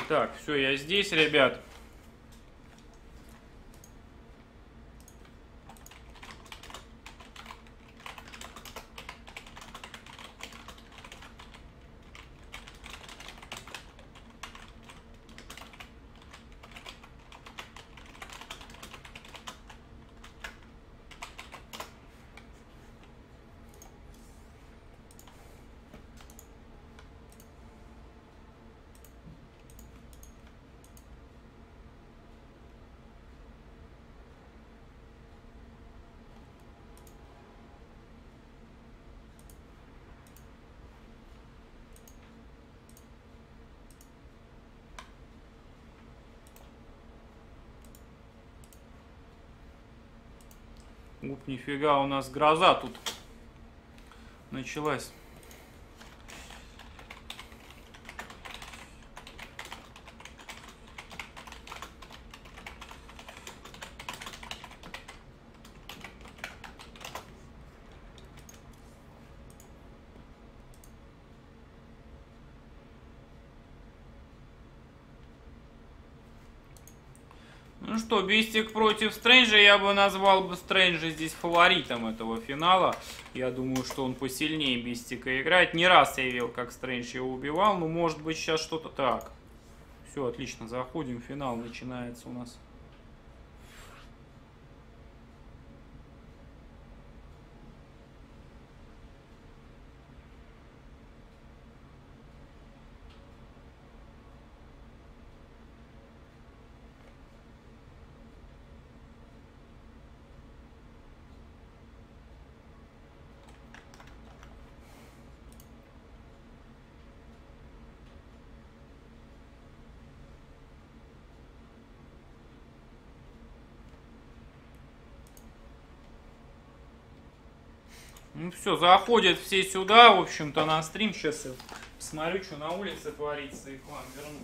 Так, все, я здесь, ребят. нифига у нас гроза тут началась. Ну что, Бистик против Стрэнджа, я бы назвал бы Стрэнджа здесь фаворитом этого финала. Я думаю, что он посильнее Бистика играет. Не раз я видел, как Стрэндж его убивал, но может быть сейчас что-то так. Все, отлично, заходим, финал начинается у нас. Ну все, заходят все сюда, в общем-то, на стрим. Сейчас я посмотрю, что на улице творится, и к вам вернусь.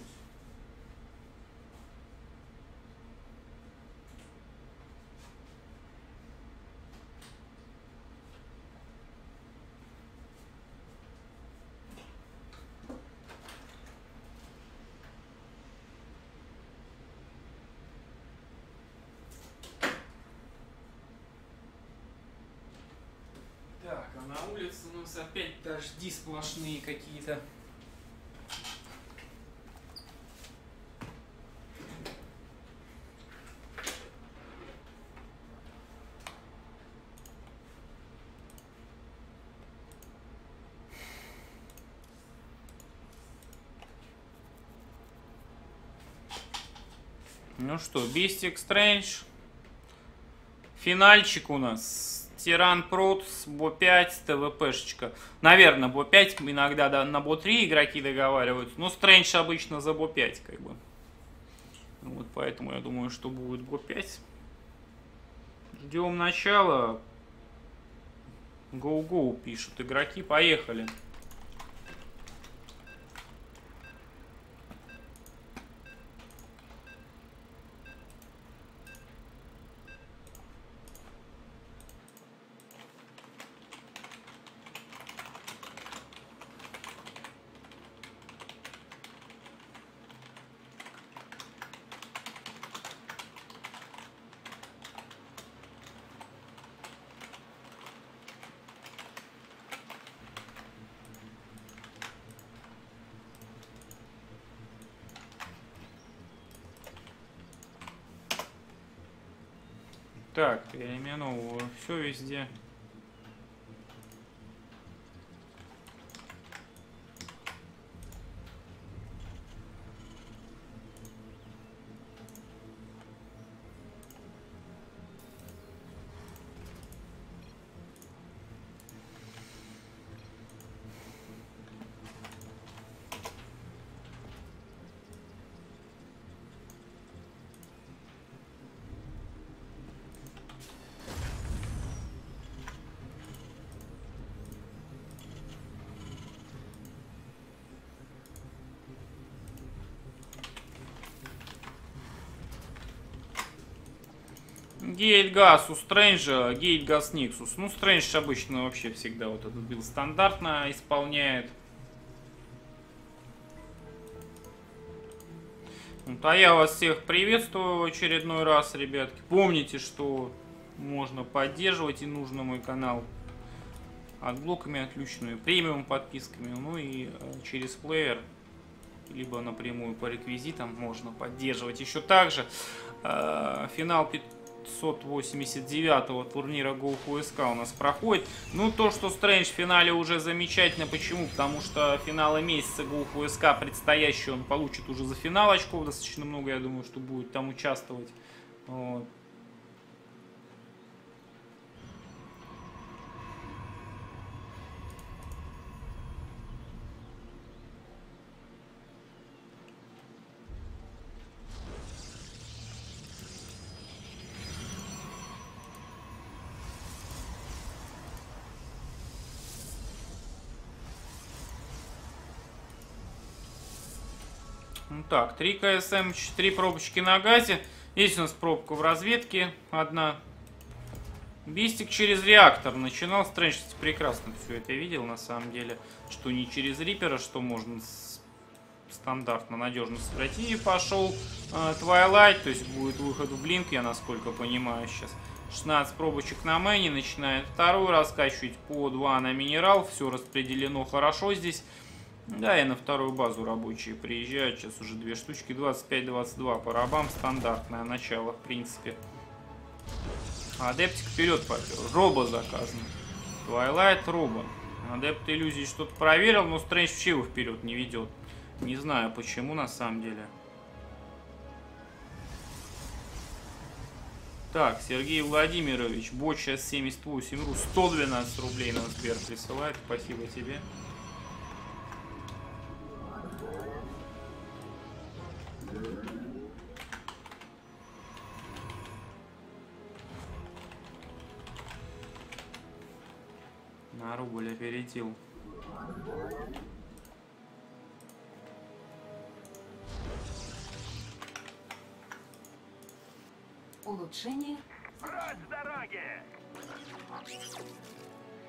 Так, а на улице у нас опять дожди сплошные какие-то. Ну что, Бистик Стрэндж. Финальчик у нас. Тиран Прут с Бо-5, ТВПшечка. Наверное, Бо-5 иногда да, на Бо-3 игроки договариваются. Но Стрэндж обычно за Бо-5 как бы. Вот поэтому я думаю, что будет Бо-5. Ждем начала. Гоу-гоу пишут игроки. Поехали. Так, переименовываю все везде. Gate газ у Стрэнджа, Gate газ Nexus. Ну, Стрэндж обычно вообще всегда вот этот билд стандартно исполняет. Вот, а я вас всех приветствую в очередной раз, ребятки. Помните, что можно поддерживать и нужно мой канал адблоками отключенными, премиум подписками, ну и э, через плеер, либо напрямую по реквизитам можно поддерживать. Еще также э, финал 589-го турнира GoFuSK у нас проходит. Ну, то, что Стрэндж в финале уже замечательно. Почему? Потому что финалы месяца GoFuSK предстоящий он получит уже за финал очков. Достаточно много, я думаю, что будет там участвовать. Вот. Так, 3 КСМ, 4 пробочки на газе. Есть у нас пробка в разведке, одна. Бистик через реактор начинал. Стрэндж прекрасно все это видел, на самом деле. Что не через Рипера, что можно стандартно, надежно сыграть. И пошел э, Twilight, то есть будет выход в Блинк, я насколько понимаю сейчас. 16 пробочек на мэне, начинает вторую раскачивать по 2 на минерал. Все распределено хорошо здесь. Да, и на вторую базу рабочие приезжают. Сейчас уже две штучки. 25-22 по рабам. Стандартное начало, в принципе. Адептик вперед попер. Robo заказан. Twilight Robo. Адепт иллюзий что-то проверил, но Стрэндж вообще его вперед не ведет. Не знаю почему на самом деле. Так, Сергей Владимирович, Боча 78 ру, 112 рублей на Сбер присылает. Спасибо тебе. Опередил. Улучшение Брать с дороги!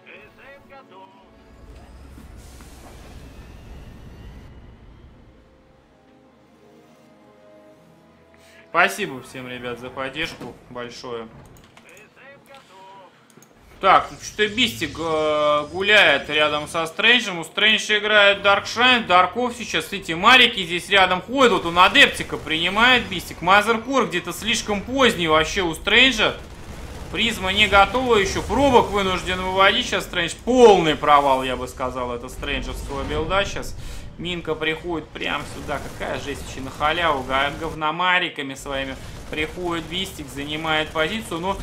СМ готов. Спасибо всем, ребят, за поддержку большое. Так, ну что-то Бистик э, гуляет рядом со Стрэнджем. У Стрэндж играет Dark Shrine. Дарков сейчас, эти Марики здесь рядом ходят. Вот он Адептика принимает Бистик. Mother Core где-то слишком поздний вообще у Стрэнджа. Призма не готова еще. Пробок вынужден выводить сейчас Стрэндж. Полный провал, я бы сказал, это Стрэнджевского билда сейчас. Минка приходит прямо сюда. Какая жесть вообще на халяву. Говномариками своими приходит Бистик, занимает позицию. Но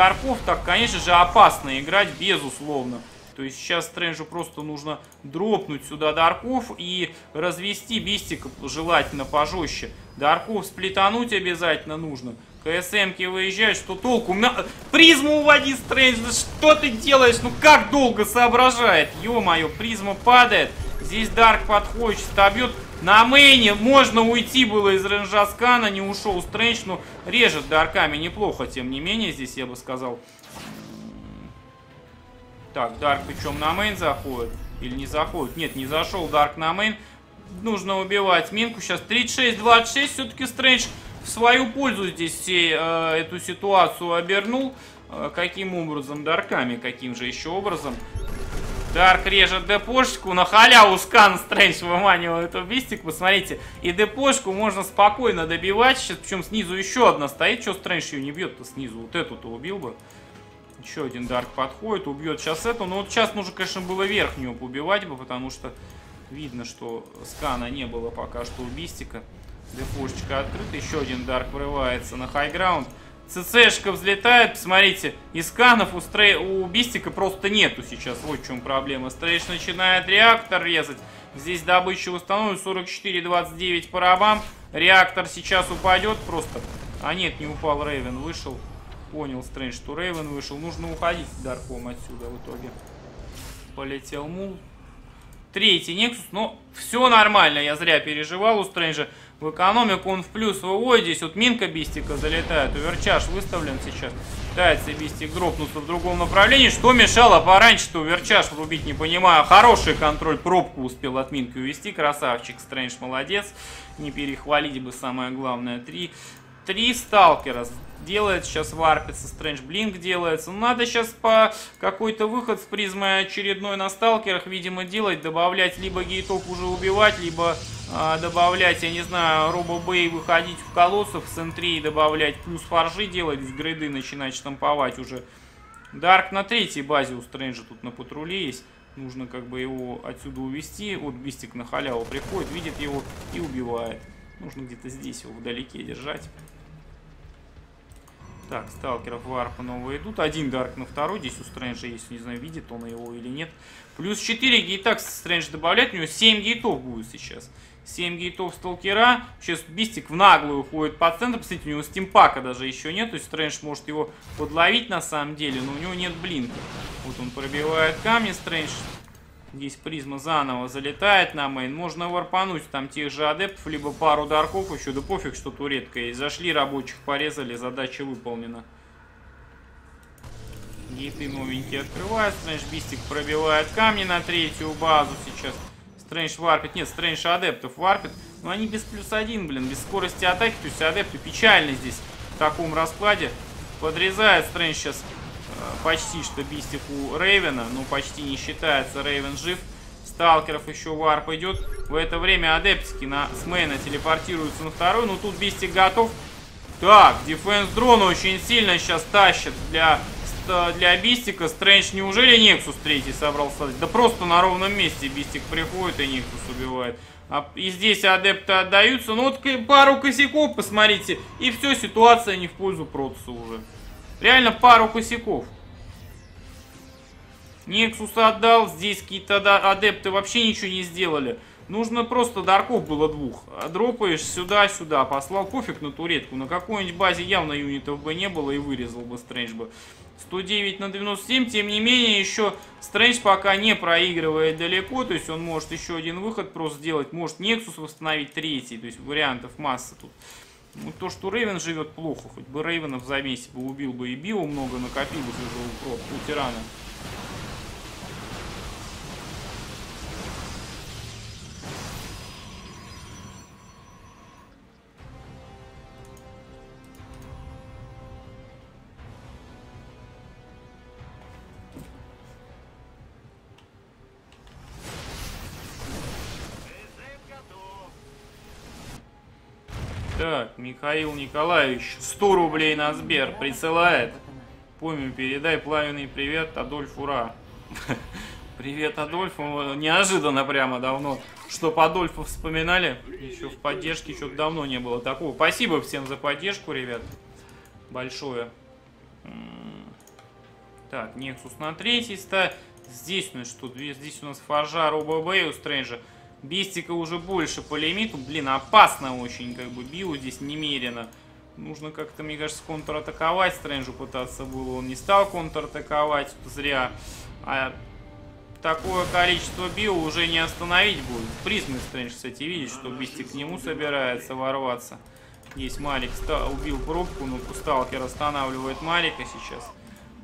Дарков так, конечно же, опасно играть, безусловно. То есть сейчас Стрэнджу просто нужно дропнуть сюда Дарков и развести Бистика желательно пожестче. Дарков сплетануть обязательно нужно. КСМки выезжают, что толку? На- Призму уводи, Стрэндж, да что ты делаешь? Ну как долго соображает? Ё-моё, призма падает. Здесь Дарк подходит, отобьет. На мейне можно уйти было из рейнджа скана, не ушел Стрэндж, но режет Дарками неплохо, тем не менее, здесь я бы сказал. Так, Дарк причем на main заходит. Или не заходит? Нет, не зашел Дарк на main. Нужно убивать Минку. Сейчас 36-26. Все-таки Стрэндж в свою пользу здесь все, э, эту ситуацию обернул. Э, каким образом? Дарками. Каким же еще образом? Дарк режет депошку, на халяву скан Стрэндж выманивает убийстик, посмотрите. И депошку можно спокойно добивать, сейчас причем снизу еще одна стоит, что Стрэндж ее не бьет-то снизу, вот эту-то убил бы. Еще один Дарк подходит, убьет сейчас эту, но вот сейчас нужно, конечно, было верхнюю убивать бы, потому что видно, что скана не было пока что у Бистика. Депошечка открыта, еще один Дарк врывается на high ground. ЦЦшка взлетает, посмотрите, и сканов у, стрей... у Бистика просто нету сейчас, вот в чем проблема. Стрэндж начинает реактор резать, здесь добыча установлена, 44-29 по рабам. Реактор сейчас упадет просто. А нет, не упал, Рейвен вышел. Понял Стрэндж, что Рейвен вышел. Нужно уходить Дарком отсюда в итоге. Полетел мул. Третий Нексус, но все нормально, я зря переживал у Стрэнджа. В экономику он в плюс выводит, здесь вот минка Бистика залетает, уверчаж выставлен сейчас. Пытается Бистик дропнуться в другом направлении. Что мешало пораньше-то уверчаж врубить, не понимаю. Хороший контроль, пробку успел от минки увести, красавчик, Стрэндж молодец. Не перехвалить бы самое главное. Три, три сталкера делает, сейчас варпится, Стрэндж Блинк делается. Ну, надо сейчас по какой-то выход с призмой очередной на сталкерах, видимо, делать, добавлять либо гейтов уже убивать, либо а, добавлять, я не знаю, Робо Бэй выходить в колоссов с Н3 и добавлять плюс фаржи делать, с грейды начинать штамповать уже. Дарк на третьей базе у Стрэнджа тут на патруле есть. Нужно как бы его отсюда увести. Вот Бистик на халяву приходит, видит его и убивает. Нужно где-то здесь его вдалеке держать. Так, сталкеров варпа новые идут. Один дарк на второй. Здесь у Стрэнджа есть, не знаю, видит он его или нет. Плюс 4 гейта Стрэндж добавляет. У него 7 гейтов будет сейчас. 7 гейтов сталкера. Сейчас Бистик в наглую уходит по центру. Посмотрите, у него стимпака даже еще нет. То есть Стрэндж может его подловить на самом деле, но у него нет блинка. Вот он пробивает камни Стрэндж. Здесь призма заново залетает на main. Можно варпануть там тех же адептов, либо пару дарков еще. Да пофиг, что туретка есть. Зашли, рабочих порезали, задача выполнена. Гейты новенькие открывают. Стрэндж Бистик пробивает камни на третью базу сейчас. Стрэндж варпит. Нет, Стрэндж адептов варпит. Но они без плюс один, блин, без скорости атаки. То есть адепты печально здесь в таком раскладе. Подрезает Стрэндж сейчас почти что Бистик у Рейвена. Ну, почти не считается. Рейвен жив. Сталкеров еще warp идет. В это время адептики с мейна телепортируются на второй. Но тут Бистик готов. Так, defense drone очень сильно сейчас тащит для для Бистика. Стрэндж неужели Nexus третий собрался создать? Да просто на ровном месте Бистик приходит и Nexus убивает. А, и здесь адепты отдаются. Ну вот пару косяков, посмотрите. И все, ситуация не в пользу Протуса уже. Реально пару косяков. Нексус отдал, здесь какие-то адепты вообще ничего не сделали. Нужно просто дарков было двух. Дропаешь сюда-сюда, послал пофиг на туретку. На какой-нибудь базе явно юнитов бы не было и вырезал бы Стрэндж бы. 109 на 97, тем не менее, еще Стрэндж пока не проигрывает далеко, то есть он может еще один выход просто сделать, может Нексус восстановить третий, то есть вариантов масса тут. Ну, то, что Рейвен живет плохо, хоть бы Рейвенов за месяц бы убил бы и Био много накопил бы у, тирана. Так, Михаил Николаевич 100 рублей на Сбер присылает. Помню, передай пламенный привет Адольф Ура. Привет, Адольф. Неожиданно прямо давно. Чтоб Адольфа вспоминали. Еще в поддержке что-то давно не было такого. Спасибо всем за поддержку, ребят. Большое. Так, Nexus на третий ста. Здесь у нас что? Здесь у нас Фажар, ОББ у Стрэнджа. Бестика уже больше по лимиту. Блин, опасно очень, как бы, био здесь немерено. Нужно как-то, мне кажется, контратаковать. Стрэнджу пытаться было. Он не стал контратаковать. Зря. А такое количество био уже не остановить будет. Призмы Стрэндж, кстати, видит, что Бистик к нему собирается ворваться. Есть Малик. Убил пробку, но Сталкер останавливает Малика сейчас.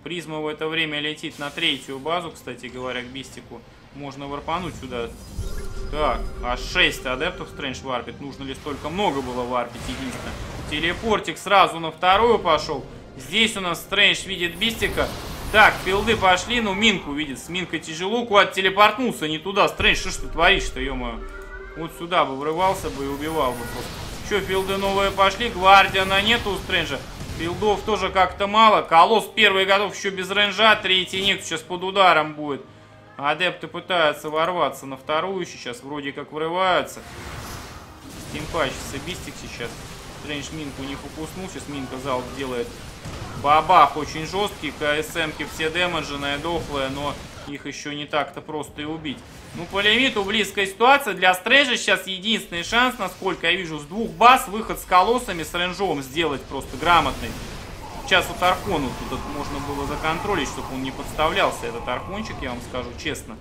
Призма в это время летит на третью базу, кстати говоря, к Бистику. Можно варпануть сюда. Так, аж 6 адептов Стрэндж варпит. Нужно ли столько много было варпить, единственное. Телепортик сразу на вторую пошел. Здесь у нас Стрэндж видит Бистика. Так, филды пошли, ну Минку видит. С Минкой тяжело, куда телепортнулся не туда. Стрэндж, что ж ты творишь-то, ё-моё. Вот сюда бы врывался бы и убивал бы просто. Че, филды новые пошли, гвардиана нету у Стрэнджа. Филдов тоже как-то мало. Колосс первый готов еще без рейнджа, третий нет, сейчас под ударом будет. Адепты пытаются ворваться на вторую сейчас, вроде как врываются. Стимпачится Бистик сейчас. Стрэндж Минку не фокуснул, сейчас Минка залп делает. Бабах очень жесткий, КСМки все демедженые, дохлые, но их еще не так-то просто и убить. Ну, по лимиту близкая ситуация. Для Стрэнджа сейчас единственный шанс, насколько я вижу, с двух баз выход с колоссами, с рейнджом сделать просто грамотный. Сейчас вот Аркону тут можно было законтролить, чтобы он не подставлялся, этот Аркончик, я вам скажу честно.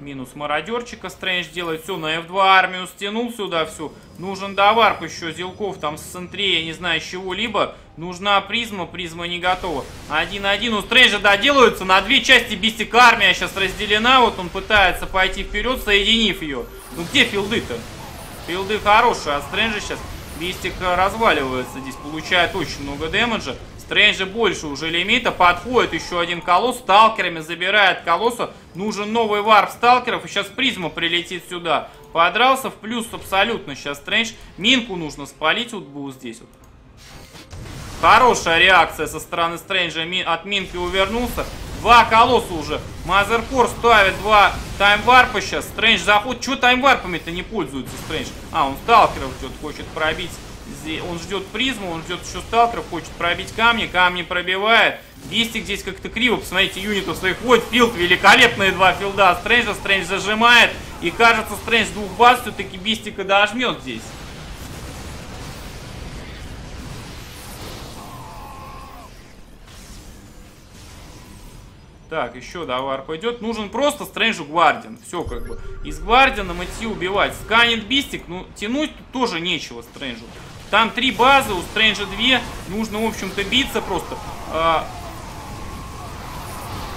Минус мародерчика Стрэндж делает. Все, на F2 армию стянул сюда всю. Нужен до warp еще, зилков там, сентри, я не знаю, чего-либо. Нужна призма, призма не готова. Один-один у Стрэнджа доделаются. На две части Бистика армия сейчас разделена. Вот он пытается пойти вперед, соединив ее. Ну где филды-то? Филды хорошие, а Стрэнджа сейчас Бистик разваливается здесь, получает очень много дэмэджа. Стрэнджа больше уже лимита. Подходит еще один колосс. Сталкерами забирает колосса. Нужен новый warp сталкеров. И сейчас призма прилетит сюда. Подрался в плюс абсолютно сейчас Стрэндж. Минку нужно спалить вот был здесь вот. Хорошая реакция со стороны Стрэнджа. От Минки увернулся. Два колосса уже. Мазеркор ставит два таймварпа сейчас. Стрэндж заходит. Чего таймварпами-то не пользуется Стрэндж? А, он сталкеров ждет, хочет пробить. Он ждет призму, он ждет еще сталкеров, хочет пробить камни. Камни пробивает. Бистик здесь как-то криво. Посмотрите, юнитов своих. Вот филд, великолепные два филда Стрэнджа. Стрэндж зажимает. И кажется, Стрэндж двух баз все-таки Бистика дожмет здесь. Так, еще давар пойдет. Нужен просто Стрэнджу Гвардиан. Все как бы. Из Гвардиана идти убивать. Сканет Бистик, ну тянуть тут тоже нечего Стрэнджу. Там три базы, у Стрэнджа две. Нужно, в общем-то, биться просто. А...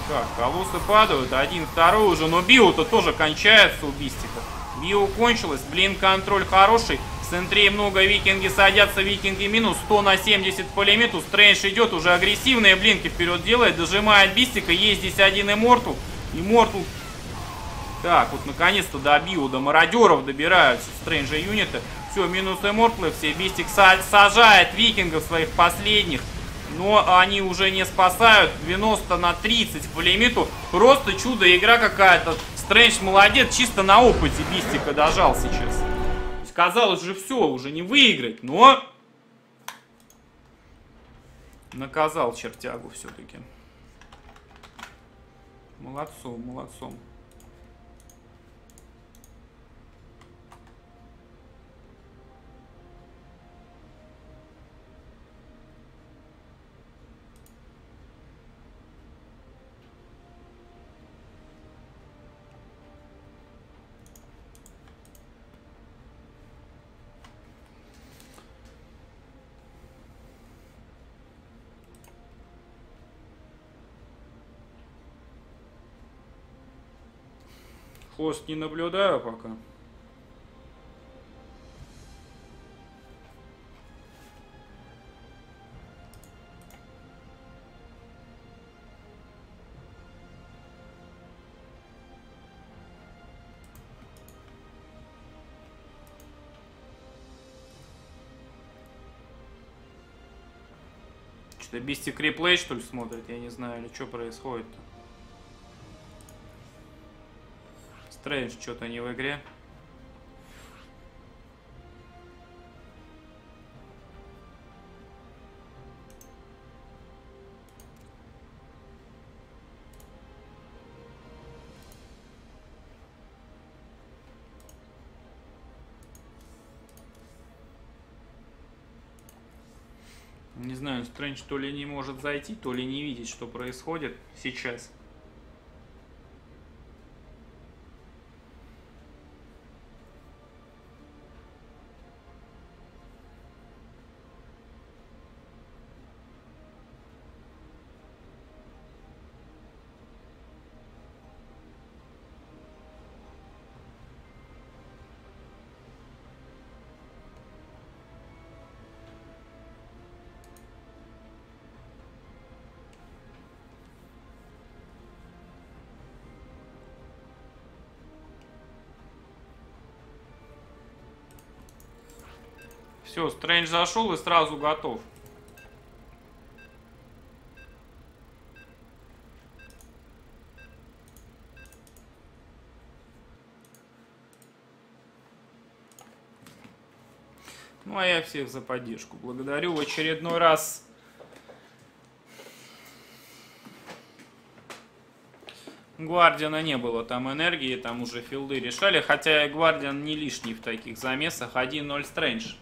Так, колоссы падают. Один, второй уже. Но био-то тоже кончается у Бистика. Био кончилось. Блин, контроль хороший. Центре много викинги садятся, викинги минус 100 на 70 по лимиту. Стрэндж идет, уже агрессивные блинки вперед делает, дожимает Бистика. Есть здесь один Иммортал. Иммортал. Так, вот наконец-то до био, до мародеров добираются Стрэнджа юниты. Все, минус Имморталы все. Бистик сажает викингов своих последних. Но они уже не спасают. 90 на 30 по лимиту. Просто чудо, игра какая-то. Стрэндж молодец, чисто на опыте Бистика дожал сейчас. Казалось же, все, уже не выиграть, но... Наказал чертягу все-таки. Молодцом, молодцом. Хост не наблюдаю пока. Что-то Бистик реплей, что ли, смотрит? Я не знаю, или что происходит-то. Стрэндж что-то не в игре. Не знаю, Стрэндж то ли не может зайти, то ли не видеть, что происходит сейчас. Все, Стрэндж зашел и сразу готов. Ну, а я всех за поддержку благодарю в очередной раз. Гвардиана не было там энергии, там уже филды решали, хотя Гвардиан не лишний в таких замесах. 1-0 Стрэндж.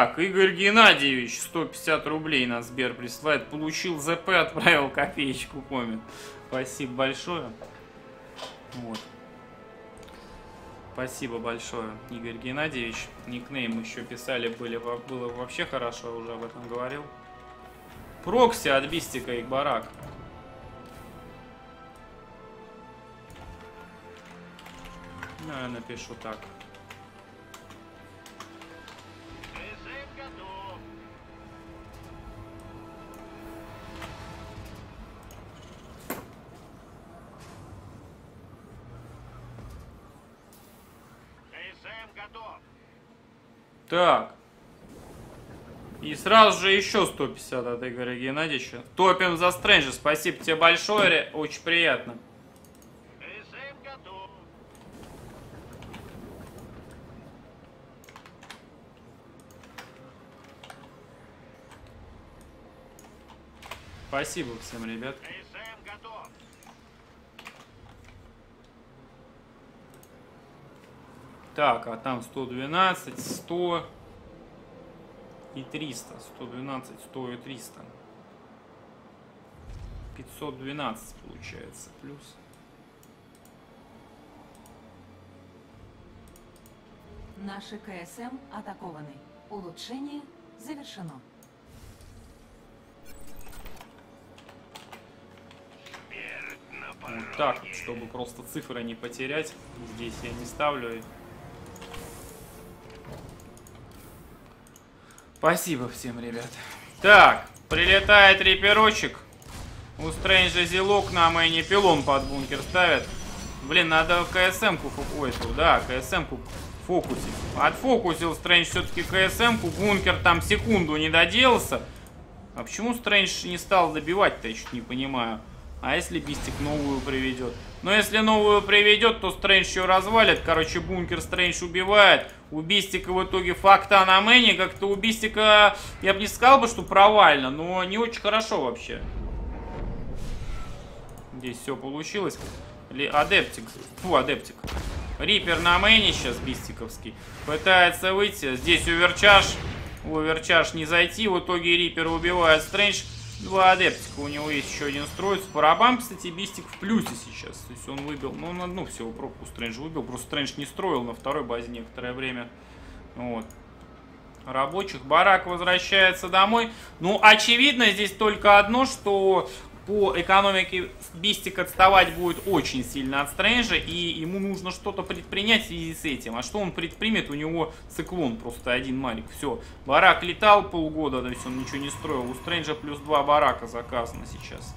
Так, Игорь Геннадьевич, 150 рублей на Сбер присылает. Получил ЗП, отправил копеечку коммент. Спасибо большое. Вот. Спасибо большое, Игорь Геннадьевич. Никнейм еще писали, были, было вообще хорошо, уже об этом говорил. Прокси от Бистика и Барак. Ну, я напишу так. Так. И сразу же еще 150 от Игоря Геннадьевича. Топим за Стрэнджа. Спасибо тебе большое, очень приятно. Спасибо всем, ребят. Так, а там 112, 100 и 300. 112, 100 и 300. 512 получается. Плюс. Наши КСМ атакованы. Улучшение завершено. Вот так, вот, чтобы просто цифры не потерять. Здесь я не ставлю. Спасибо всем, ребят. Так, прилетает реперочек. У Стрэнджа зелок на мэне пилон под бункер ставят. Блин, надо КСМ-ку Ой, да, КСМ-ку фокусить. Отфокусил Стрэндж все-таки КСМ-ку. Бункер там секунду не доделался. А почему Стрэндж не стал добивать-то, я чуть не понимаю. А если Бистик новую приведет? Но если новую приведет, то Стрэндж ее развалит. Короче, бункер Стрэндж убивает. У Бистика в итоге факта на мэне. Как-то у Бистика, я бы не сказал бы, что провально, но не очень хорошо вообще. Здесь все получилось. Адептик. Фу, адептик. Рипер на мэне сейчас, бистиковский. Пытается выйти. Здесь уверчаш. Уверчаш не зайти. В итоге Рипер убивает Стрэндж. Два адептика у него есть еще один строится. Парабам, кстати, Бистик в плюсе сейчас. То есть он выбил, ну, на одну всего пробку Стрэндж выбил. Просто Стрэндж не строил на второй базе некоторое время. Вот. Рабочих. Барак возвращается домой. Ну, очевидно, здесь только одно, что по экономике Бистик отставать будет очень сильно от Стрэнджа, и ему нужно что-то предпринять в связи с этим. А что он предпримет? У него циклон просто один малик. Все. Барак летал полгода, то есть он ничего не строил. У Стрэнджа плюс два барака заказано сейчас.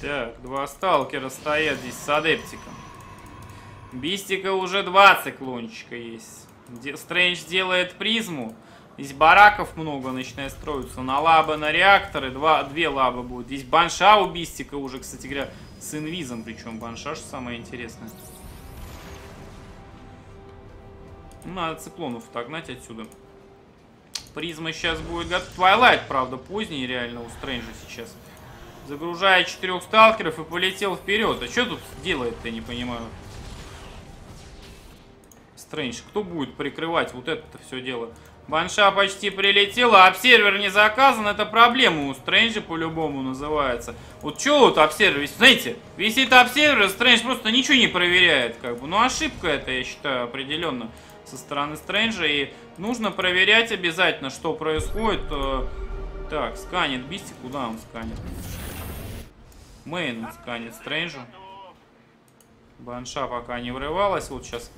Так, два сталкера стоят здесь с адептиком. Бистика уже два циклончика есть. Стрэндж делает призму. Здесь бараков много начинает строиться. На лабы, на реакторы. Два, две лабы будут. Здесь банша у Бистика уже, кстати говоря, с инвизом. Причем банша, что самое интересное. Надо циклонов отогнать отсюда. Призма сейчас будет готов. Twilight, правда, поздний реально у Стрэнджа сейчас. Загружает четырех сталкеров и полетел вперед. А что тут делает-то, не понимаю. Стрэндж, кто будет прикрывать вот это все дело? Банша почти прилетела, обсервер не заказан, это проблема у Стрэнджа по-любому называется. Вот что вот обсервер, знаете, висит обсервер, Стрэндж просто ничего не проверяет, как бы. Ну ошибка это, я считаю, определенно со стороны Стрэнджа, и нужно проверять обязательно, что происходит. Э, так, сканит Бисти, куда он сканит? Main он сканит Стрэнджу. Банша пока не врывалась, вот сейчас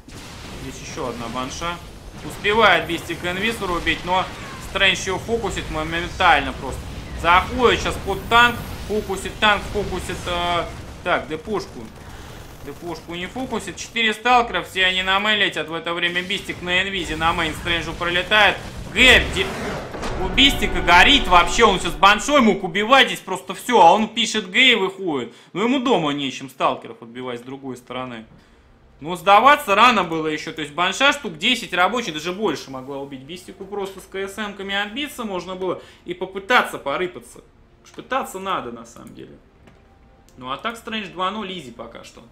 здесь еще одна банша. Успевает Бистик Инвизор убить, но Стрэндж его фокусит моментально просто. Заходит сейчас под танк, фокусит танк, фокусит... Э, так, депошку. Депошку не фокусит. Четыре сталкера, все они на main летят. В это время Бистик на инвизе на main Стрэнджу пролетает. Гэп, у Бистика горит вообще, он сейчас баншой мог убивать здесь просто все, а он пишет гей и выходит. Ну ему дома нечем сталкеров отбивать с другой стороны. Но сдаваться рано было еще. То есть банша штук 10 рабочих, даже больше могла убить. Бистику просто с КСМками отбиться можно было и попытаться порыпаться. Пытаться надо на самом деле. Ну а так Стрэндж 2-0 изи пока что.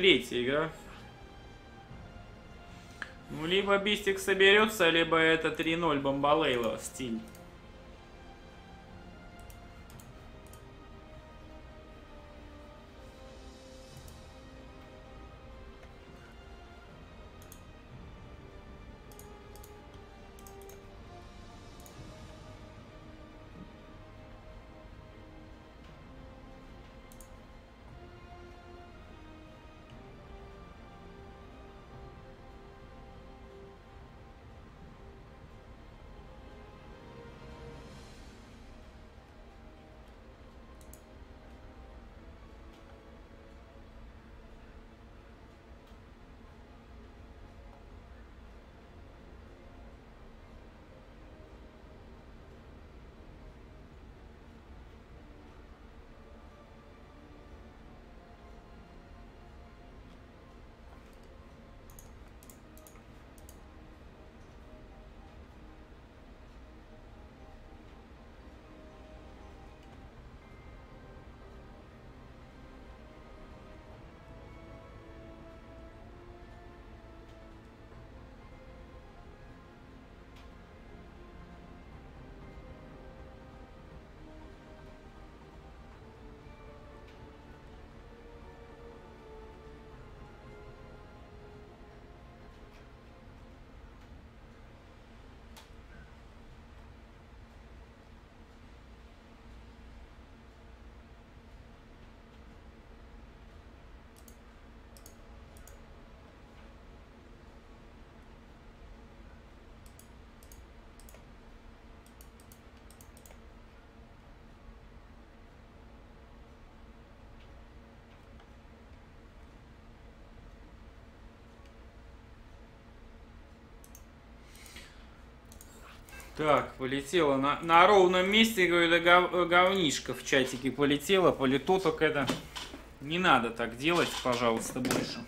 Третья игра. Ну, либо Бистик соберется, либо это 3-0 Бомбалейла стиль. Так, полетела на, на ровном месте, говорю, гов- говнишко в чатике полетела, полето только это. Не надо так делать, пожалуйста, больше.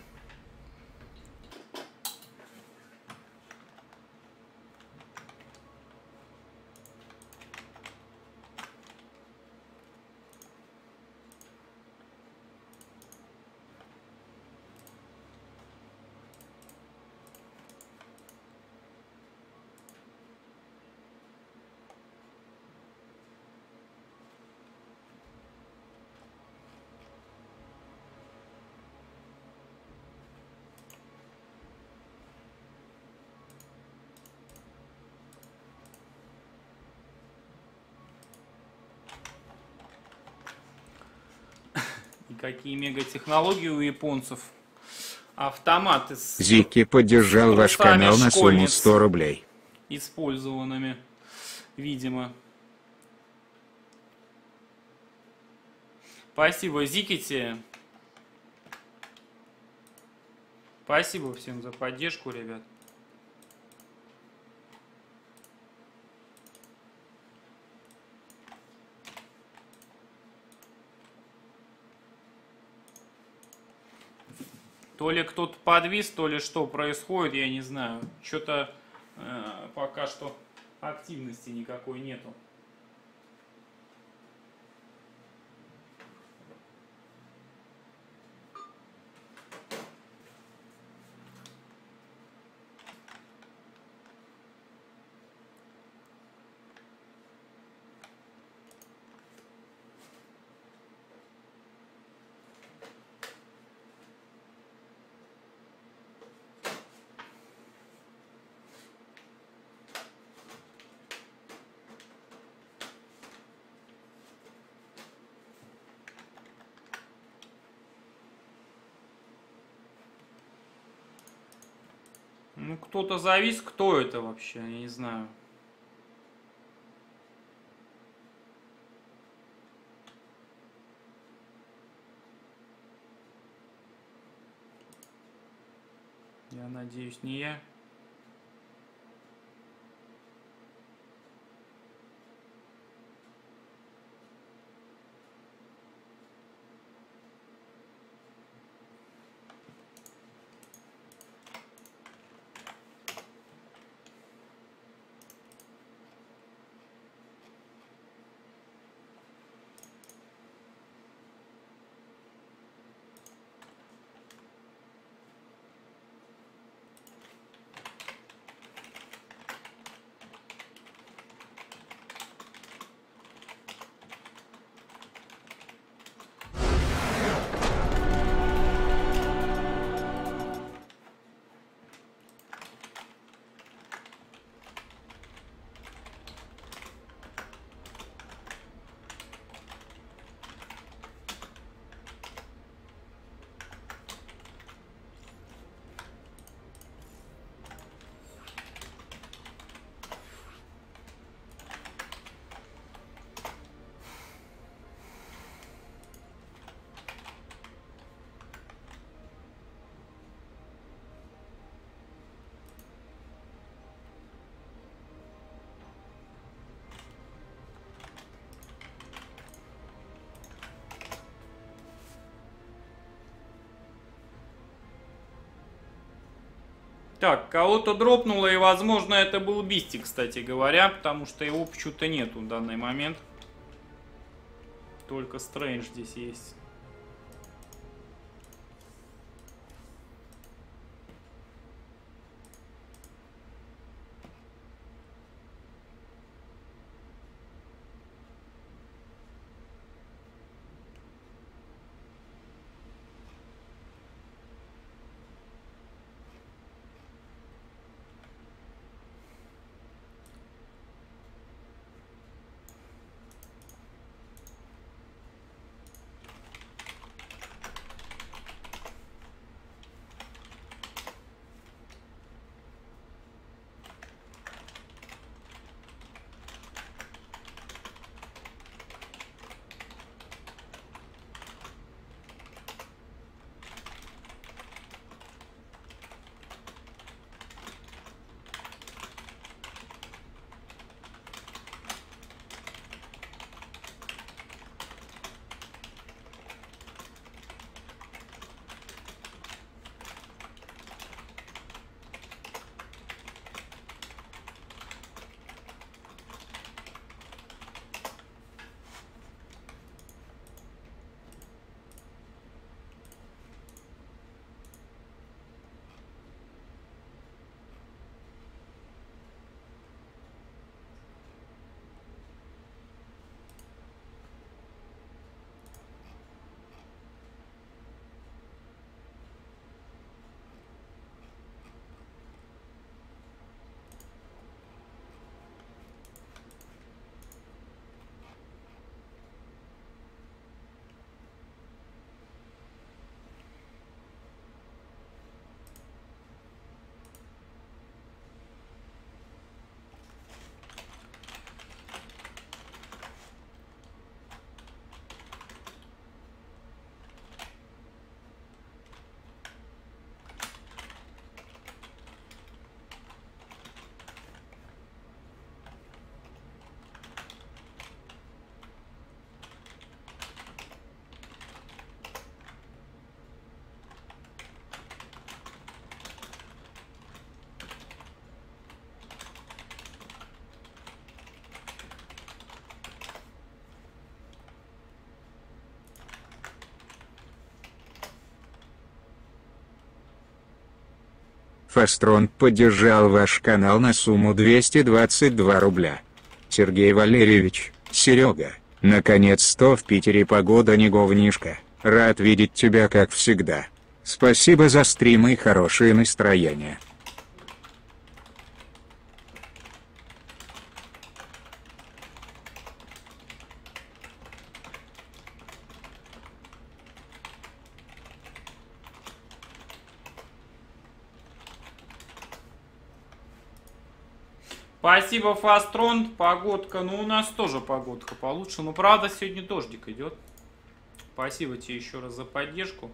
Какие мегатехнологии у японцев. Автоматы с Зики поддержал ваш канал на сумму школьниц. 100 рублей. использованными, видимо. Спасибо, Зикити. Спасибо всем за поддержку, ребят. То ли кто-то подвис, то ли что происходит, я не знаю. Что-то э, пока что активности никакой нету. Ну, кто-то завис, кто это вообще, я не знаю. Я надеюсь, не я. Так, кого-то дропнуло, и, возможно, это был Бисти, кстати говоря, потому что его почему-то нету в данный момент. Только Стрэндж здесь есть. Фастрон поддержал ваш канал на сумму 222 рубля. Сергей Валерьевич, Серега, наконец-то в Питере погода не говнишка. Рад видеть тебя как всегда. Спасибо за стрим и хорошее настроение. Спасибо, Фастрон. Погодка. Ну, у нас тоже погодка получше. Ну, правда, сегодня дождик идет. Спасибо тебе еще раз за поддержку.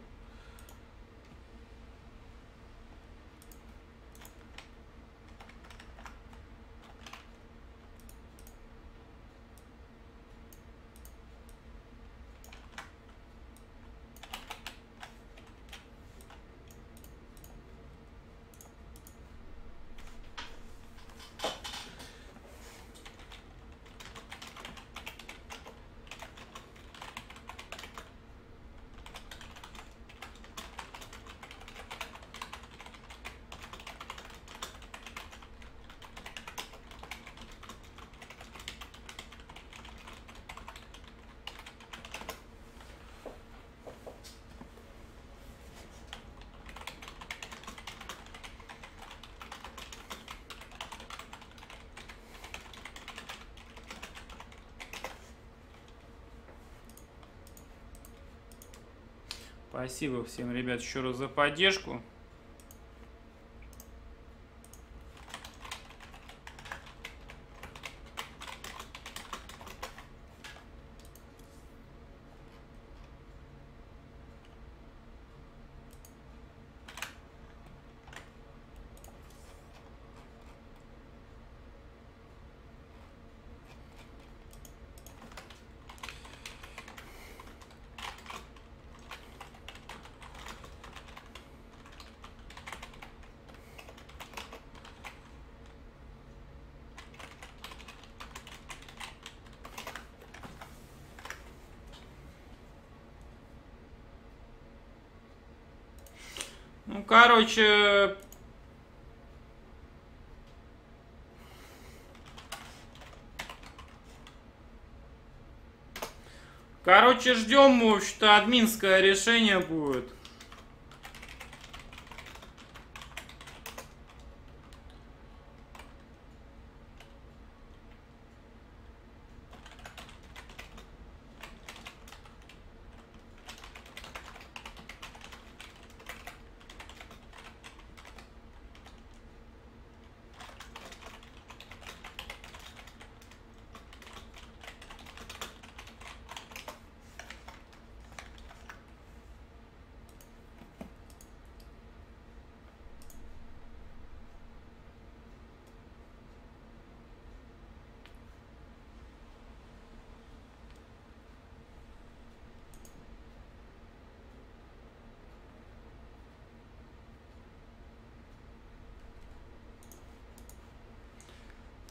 Спасибо всем, ребят, еще раз за поддержку. Ну, короче... Короче, ждем, общем-то, админское решение будет.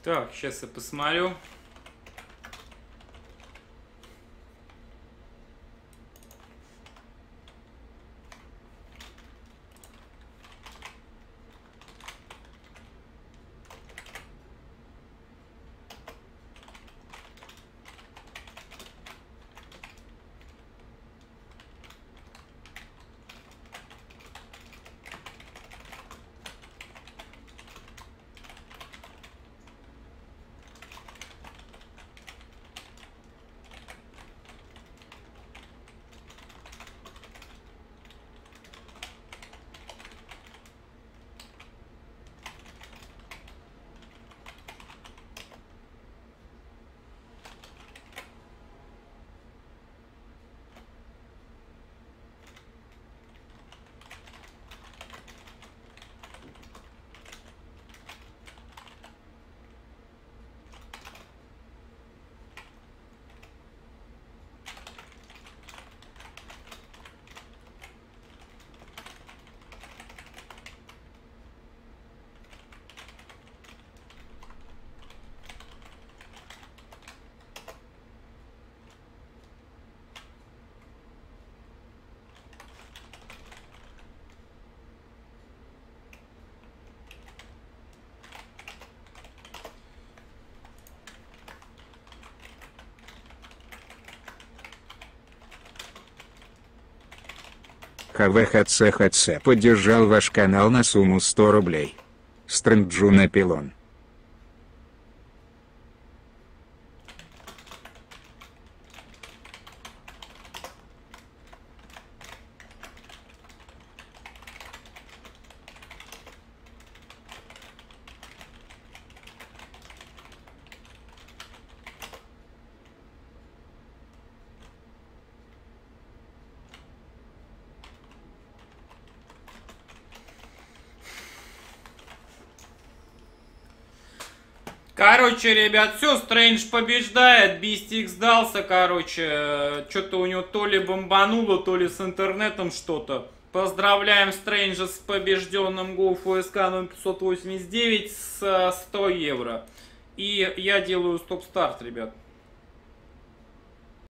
Так, сейчас я посмотрю. ХВХЦХЦ поддержал ваш канал на сумму 100 рублей. Стрэнджуна Пилон. Короче, ребят, все, Стрэндж побеждает, Бистик сдался, короче, что-то у него то ли бомбануло, то ли с интернетом что-то. Поздравляем Стрэнджа с побежденным ФСК номер 589 с э, 100 евро. И я делаю стоп-старт, ребят.